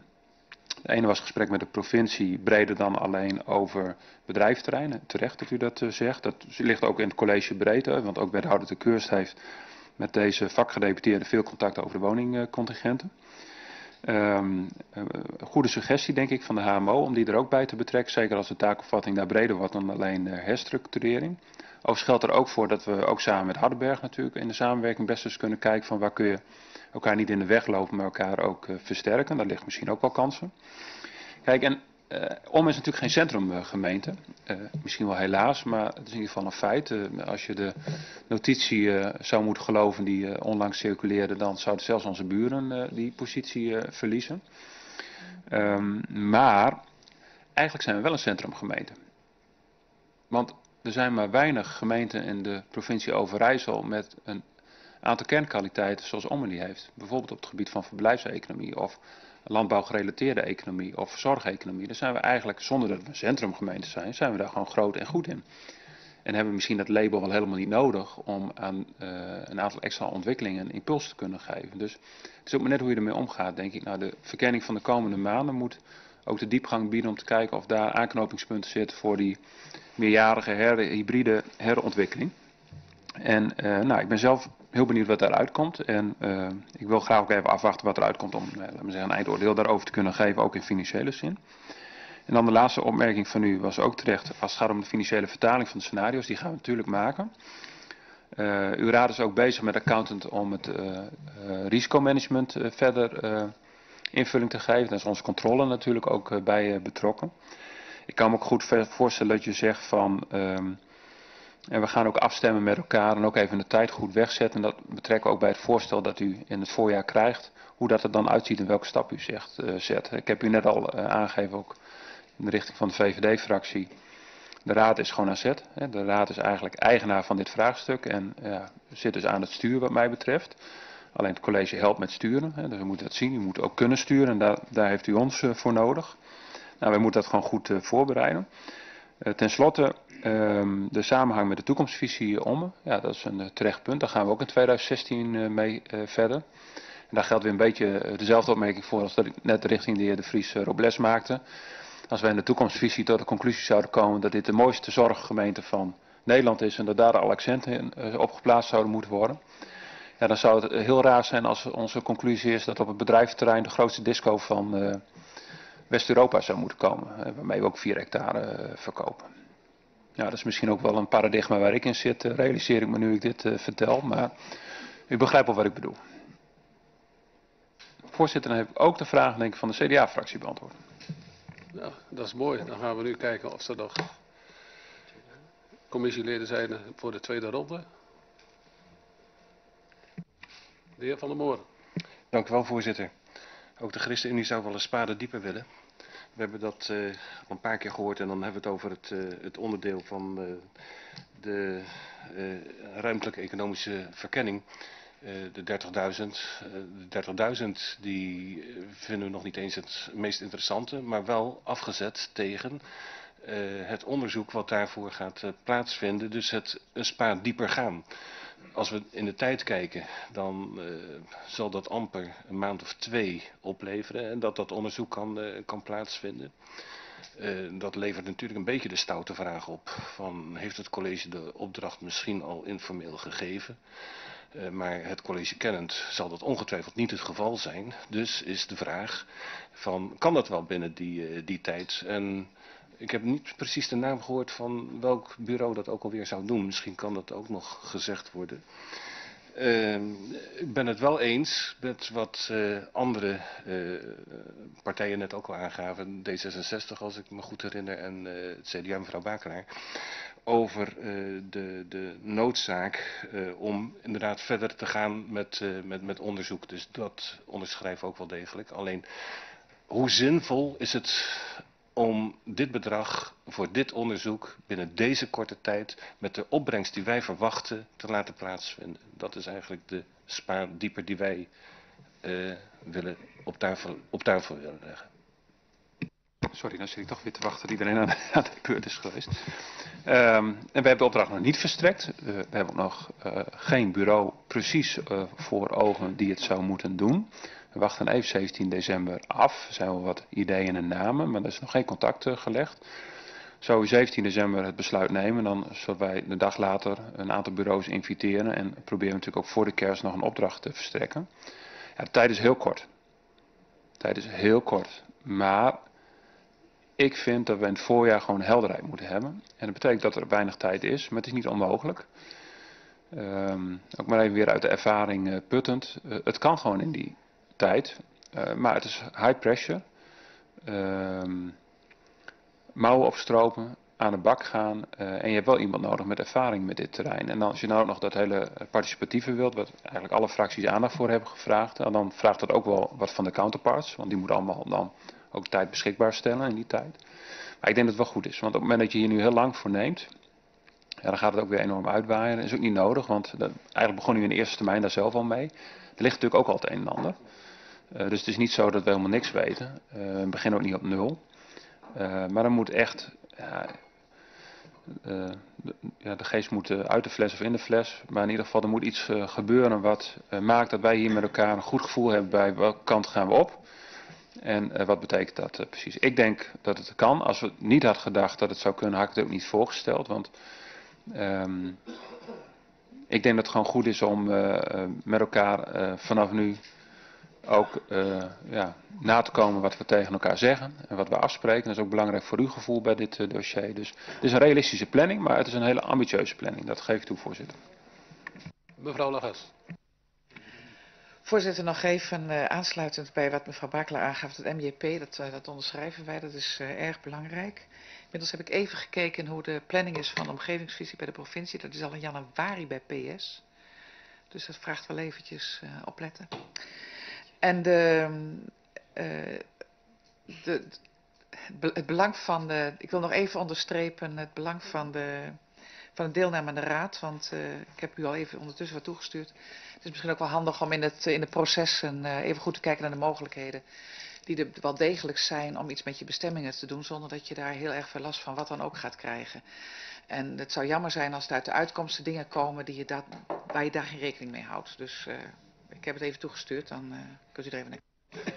De ene was gesprek met de provincie, breder dan alleen over bedrijfterreinen. Terecht dat u dat uh, zegt. Dat ligt ook in het college breedte, want ook wethouder de Keurst heeft met deze vakgedeputeerden veel contact over de woningcontingenten. Um, goede suggestie denk ik van de HMO om die er ook bij te betrekken. Zeker als de taakopvatting daar breder wordt dan alleen uh, herstructurering. Overigens geldt er ook voor dat we ook samen met Hardenberg natuurlijk in de samenwerking best eens kunnen kijken van waar kun je elkaar niet in de weg lopen, maar elkaar ook uh, versterken. Daar ligt misschien ook wel kansen. Kijk, en uh, Om is natuurlijk geen centrumgemeente. Uh, misschien wel helaas, maar het is in ieder geval een feit. Als je de notitie zou moeten geloven die onlangs circuleerde, dan zouden zelfs onze buren die positie verliezen. Um, maar eigenlijk zijn we wel een centrumgemeente. Want er zijn maar weinig gemeenten in de provincie Overijssel met een aantal kernkwaliteiten zoals Ommen die heeft. Bijvoorbeeld op het gebied van verblijfseconomie of landbouwgerelateerde economie of zorgeconomie, dan zijn we eigenlijk, zonder dat we een centrumgemeente zijn, zijn we daar gewoon groot en goed in. En hebben we misschien dat label wel helemaal niet nodig om aan uh, een aantal extra ontwikkelingen een impuls te kunnen geven. Dus het is ook maar net hoe je ermee omgaat, denk ik. Nou, de verkenning van de komende maanden moet ook de diepgang bieden om te kijken of daar aanknopingspunten zitten voor die meerjarige hybride herontwikkeling. En uh, nou, ik ben zelf heel benieuwd wat daaruit komt. En uh, ik wil graag ook even afwachten wat eruit komt om uh, laten we zeggen, een eindoordeel daarover te kunnen geven, ook in financiële zin. En dan de laatste opmerking van u was ook terecht als het gaat om de financiële vertaling van de scenario's. Die gaan we natuurlijk maken. Uh, uw raad is ook bezig met accountant om het risicomanagement verder invulling te geven. Daar is onze controle natuurlijk ook bij betrokken. Ik kan me ook goed voorstellen dat je zegt van... Ehm, en we gaan ook afstemmen met elkaar en ook even de tijd goed wegzetten. En dat betrekken we ook bij het voorstel dat u in het voorjaar krijgt. Hoe dat er dan uitziet en welke stap u zegt, uh, zet. Ik heb u net al uh, aangegeven, ook in de richting van de VVD-fractie. De raad is gewoon aan zet. Hè. De raad is eigenlijk eigenaar van dit vraagstuk en zit dus aan het stuur wat mij betreft. Alleen het college helpt met sturen. Hè. Dus we moeten dat zien. U moet ook kunnen sturen en daar, daar heeft u ons uh, voor nodig. Nou, wij moeten dat gewoon goed voorbereiden. Ten slotte Um, de samenhang met de toekomstvisie om. Ja, dat is een uh, terecht punt. Daar gaan we ook in 2016 uh, mee verder. En daar geldt weer een beetje dezelfde opmerking voor als dat ik net richting de heer De Vries Robles maakte. Als wij in de toekomstvisie tot de conclusie zouden komen dat dit de mooiste zorggemeente van Nederland is en dat daar al accenten op geplaatst zouden moeten worden. Ja, dan zou het heel raar zijn als onze conclusie is dat op het bedrijventerrein de grootste disco van West-Europa zou moeten komen. waarmee we ook 4 hectare verkopen. Ja, dat is misschien ook wel een paradigma waar ik in zit, uh, realiseer ik me nu ik dit uh, vertel, maar u begrijpt wel wat ik bedoel. Voorzitter, dan heb ik ook de vraag denk ik, van de CDA-fractie beantwoord. Ja, dat is mooi. Dan gaan we nu kijken of er nog commissieleden zijn voor de tweede ronde. De heer Van der Moorden. Dank u wel, voorzitter. Ook de ChristenUnie zou wel een spade dieper willen. We hebben dat uh, al een paar keer gehoord en dan hebben we het over het, uh, het onderdeel van uh, de ruimtelijke economische verkenning. de 30.000. de 30.000 die vinden we nog niet eens het meest interessante, maar wel afgezet tegen het onderzoek wat daarvoor gaat plaatsvinden. Dus het een spaar dieper gaan. Als we in de tijd kijken, dan uh, zal dat amper een maand of twee opleveren en dat dat onderzoek kan, uh, kan plaatsvinden. Uh, dat levert natuurlijk een beetje de stoute vraag op van heeft het college de opdracht misschien al informeel gegeven? Maar het college kennend zal dat ongetwijfeld niet het geval zijn. Dus is de vraag van kan dat wel binnen die, die tijd? En ik heb niet precies de naam gehoord van welk bureau dat ook alweer zou doen. Misschien kan dat ook nog gezegd worden. Uh, ik ben het wel eens met wat uh, andere uh, partijen net ook al aangaven. D66 als ik me goed herinner en uh, het CDA mevrouw Bakelaar. Over de, de, noodzaak om inderdaad verder te gaan met, met, met onderzoek. Dus dat onderschrijf ik ook wel degelijk. Alleen hoe zinvol is het om dit bedrag voor dit onderzoek binnen deze korte tijd met de opbrengst die wij verwachten te laten plaatsvinden. Dat is eigenlijk de spaardieper die wij uh, willen op, tafel, op tafel willen leggen. Sorry, dan zit ik toch weer te wachten dat iedereen aan, aan de beurt is geweest. Um, en we hebben de opdracht nog niet verstrekt. Uh, we hebben nog uh, geen bureau precies voor ogen die het zou moeten doen. We wachten even 17 december af. Er zijn wel wat ideeën en namen, maar er is nog geen contact uh, gelegd. Zo 17 december het besluit nemen, dan zullen wij de dag later een aantal bureaus inviteren en proberen natuurlijk ook voor de kerst nog een opdracht te verstrekken. Ja, de tijd is heel kort. De tijd is heel kort. Maar ik vind dat we in het voorjaar gewoon helderheid moeten hebben. En dat betekent dat er weinig tijd is, maar het is niet onmogelijk. Um, ook maar even weer uit de ervaring uh, puttend. Uh, het kan gewoon in die tijd. Uh, maar het is high pressure. Uh, mouwen opstropen, aan de bak gaan. Uh, en je hebt wel iemand nodig met ervaring met dit terrein. En als je nou nog dat hele participatieve wilt, wat eigenlijk alle fracties aandacht voor hebben gevraagd. Dan vraagt dat ook wel wat van de counterparts. Want die moeten allemaal dan ook tijd beschikbaar stellen in die tijd. Maar ik denk dat het wel goed is. Want op het moment dat je hier nu heel lang voor neemt. Ja, dan gaat het ook weer enorm uitwaaien. Dat is ook niet nodig, want dat, eigenlijk begon u in de eerste termijn daar zelf al mee. Er ligt natuurlijk ook al het een en ander. Uh, dus het is niet zo dat we helemaal niks weten. Uh, we beginnen ook niet op nul. Uh, maar dan moet echt. De, ja, de, geest moet uit de fles of in de fles. Maar in ieder geval er moet iets gebeuren wat maakt dat wij hier met elkaar een goed gevoel hebben bij welke kant gaan we op. En wat betekent dat precies? Ik denk dat het kan. Als we niet had gedacht dat het zou kunnen, had ik het ook niet voorgesteld. Want um, ik denk dat het gewoon goed is om met elkaar vanaf nu ook uh, ja, na te komen wat we tegen elkaar zeggen en wat we afspreken. Dat is ook belangrijk voor uw gevoel bij dit uh, dossier. Dus het is een realistische planning, maar het is een hele ambitieuze planning. Dat geef ik toe, voorzitter. Mevrouw Lagas. Voorzitter, nog even uh, aansluitend bij wat mevrouw Bakelaar aangaf, het MJP, dat, uh, dat onderschrijven wij, dat is uh, erg belangrijk. Inmiddels heb ik even gekeken hoe de planning is van de omgevingsvisie bij de provincie. Dat is al in januari bij PS. Dus dat vraagt wel eventjes opletten. En de, uh, de, het belang van de, ik wil nog even onderstrepen het belang van de, van de deelname aan de raad, want uh, ik heb u al even ondertussen wat toegestuurd. Het is misschien ook wel handig om in, het, in de processen uh, even goed te kijken naar de mogelijkheden die er wel degelijk zijn om iets met je bestemmingen te doen, zonder dat je daar heel erg veel last van wat dan ook gaat krijgen. En het zou jammer zijn als er uit de uitkomsten dingen komen die je dat, waar je daar geen rekening mee houdt. Dus ik heb het even toegestuurd, dan uh, kunt u er even naar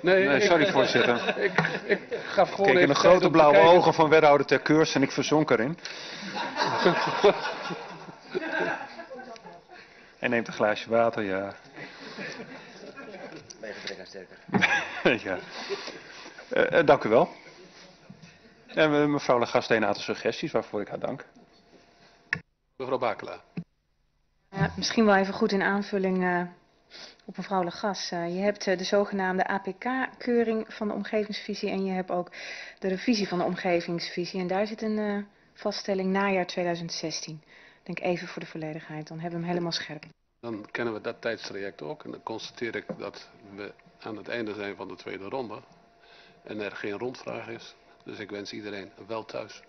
Nee, nee, sorry voorzitter. *laughs* Ik, ik gaf gewoon Kijk in de grote blauwe ogen van wethouder ter Keurs en ik verzonk erin. *laughs* en neemt een glaasje water, ja. Bij gebrek aan sterker. *laughs* ja. Uh, uh, dank u wel. En mevrouw Legast een aantal suggesties waarvoor ik haar dank. Mevrouw Bakela. Ja, misschien wel even goed in aanvulling uh, op mevrouw Legas. Uh, je hebt uh, de zogenaamde APK-keuring van de omgevingsvisie en je hebt ook de revisie van de omgevingsvisie. En daar zit een uh, vaststelling najaar 2016. Ik denk even voor de volledigheid, dan hebben we hem helemaal scherp. Dan kennen we dat tijdstraject ook en dan constateer ik dat we aan het einde zijn van de tweede ronde. En er geen rondvraag is. Dus ik wens iedereen wel thuis.